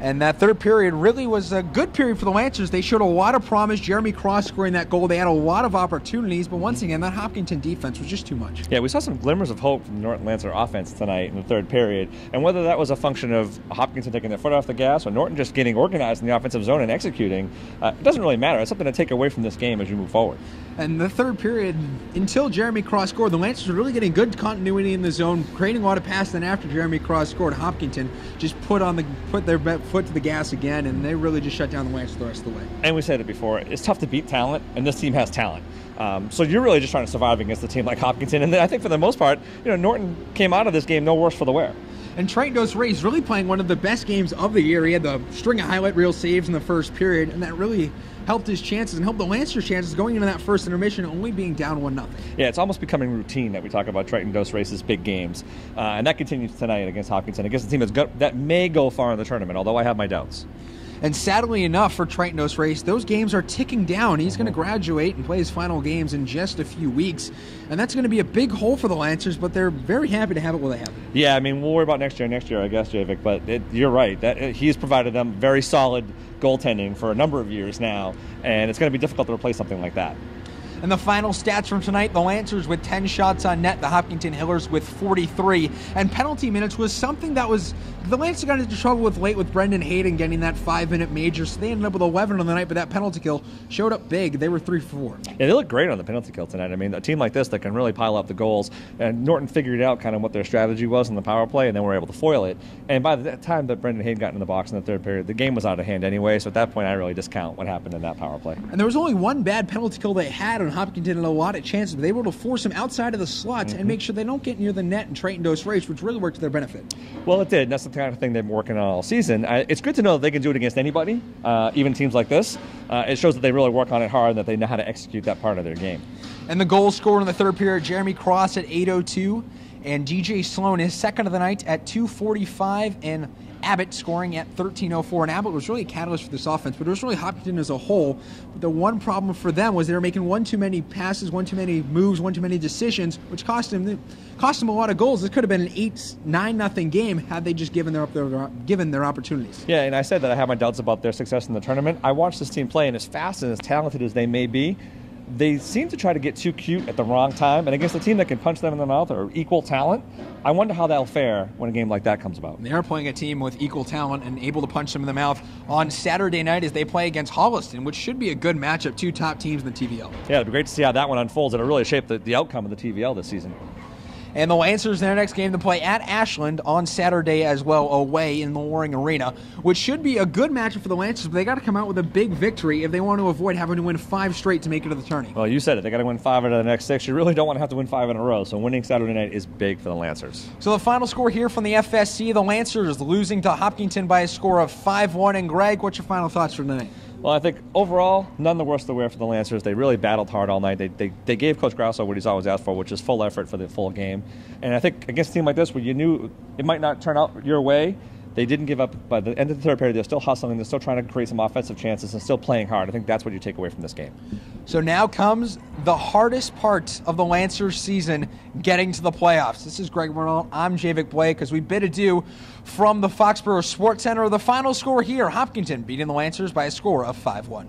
And that third period really was a good period for the Lancers. They showed a lot of promise. Jeremy Cross scoring that goal. They had a lot of opportunities, but once again, that Hopkinton defense was just too much. Yeah, we saw some glimmers of hope from the Norton Lancer offense tonight in the third period. And whether that was a function of Hopkinton taking their foot off the gas or Norton just getting organized in the offensive zone and executing, uh, it doesn't really matter. It's something to take away from this game as you move forward. And the third period, until Jeremy Cross scored, the Lancers were really getting good continuity in the zone, creating a lot of passes. Then after Jeremy Cross scored, Hopkinton just put on the put their foot to the gas again, and they really just shut down the Lancers the rest of the way. And we said it before, it's tough to beat talent, and this team has talent. Um, so you're really just trying to survive against a team like Hopkinton, and I think for the most part, you know, Norton came out of this game no worse for the wear. And Triton Ray is really playing one of the best games of the year. He had the string of highlight reel saves in the first period, and that really helped his chances and helped the Lancers' chances going into that first intermission, only being down one nothing. Yeah, it's almost becoming routine that we talk about Triton Dos races, big games, uh, and that continues tonight against Hopkinton, against a team that's got, that may go far in the tournament, although I have my doubts. And sadly enough for Triton Reyes, those games are ticking down. He's going to graduate and play his final games in just a few weeks. And that's going to be a big hole for the Lancers, but they're very happy to have it where they have it. Yeah, I mean, we'll worry about next year, next year, I guess, Javik. But it, you're right. That He's provided them very solid goaltending for a number of years now, and it's going to be difficult to replace something like that. And the final stats from tonight the Lancers with 10 shots on net, the Hopkinton Hillers with 43. And penalty minutes was something that was the Lancers got into trouble with late with Brendan Hayden getting that five minute major. So they ended up with 11 on the night, but that penalty kill showed up big. They were 3 4. Yeah, they look great on the penalty kill tonight. I mean, a team like this that can really pile up the goals. And Norton figured out kind of what their strategy was in the power play, and then were able to foil it. And by the time that Brendan Hayden got in the box in the third period, the game was out of hand anyway. So at that point, I really discount what happened in that power play. And there was only one bad penalty kill they had and Hopkinton had a lot of chances, but they were able to force him outside of the slot Mm-hmm. and make sure they don't get near the net and Triton Dos Reis, which really worked to their benefit. Well, it did. That's the kind of thing they've been working on all season. I, it's good to know that they can do it against anybody, uh, even teams like this. Uh, it shows that they really work on it hard and that they know how to execute that part of their game. And the goal scored in the third period, Jeremy Cross at 8:02, and DJ Sloan is second of the night at 2:45, and Abbott scoring at 13:04. And Abbott was really a catalyst for this offense, but it was really Hopkinton as a whole. But the one problem for them was they were making one too many passes, one too many moves, one too many decisions, which cost them cost them a lot of goals. This could have been an eight nine nothing game had they just given their, their given their opportunities. Yeah, and I said that I have my doubts about their success in the tournament. I watched this team play, and as fast and as talented as they may be, they seem to try to get too cute at the wrong time. And against a team that can punch them in the mouth or equal talent, I wonder how that'll fare when a game like that comes about. They are playing a team with equal talent and able to punch them in the mouth on Saturday night as they play against Holliston, which should be a good matchup. Two top teams in the TVL. Yeah, it'd be great to see how that one unfolds. It'll really shape the, the outcome of the TVL this season. And the Lancers, their next game to play at Ashland on Saturday as well, away in the Loring Arena, which should be a good matchup for the Lancers, but they got to come out with a big victory if they want to avoid having to win five straight to make it to the tourney. Well, you said it. They got to win five out of the next six. You really don't want to have to win five in a row. So winning Saturday night is big for the Lancers. So the final score here from the FSC, the Lancers losing to Hopkinton by a score of 5-1. And Greg, what's your final thoughts for tonight? Well, I think overall, none the worse the wear for the Lancers. They really battled hard all night. They, they, they gave Coach Grasso what he's always asked for, which is full effort for the full game. And I think against a team like this, where you knew it might not turn out your way, they didn't give up. By the end of the third period, they're still hustling. They're still trying to create some offensive chances and still playing hard. I think that's what you take away from this game. So now comes the hardest part of the Lancers season, getting to the playoffs. This is Greg Merle. I'm Javik Blake as we bid adieu from the Foxborough Sports Center. The final score here, Hopkinton beating the Lancers by a score of 5-1.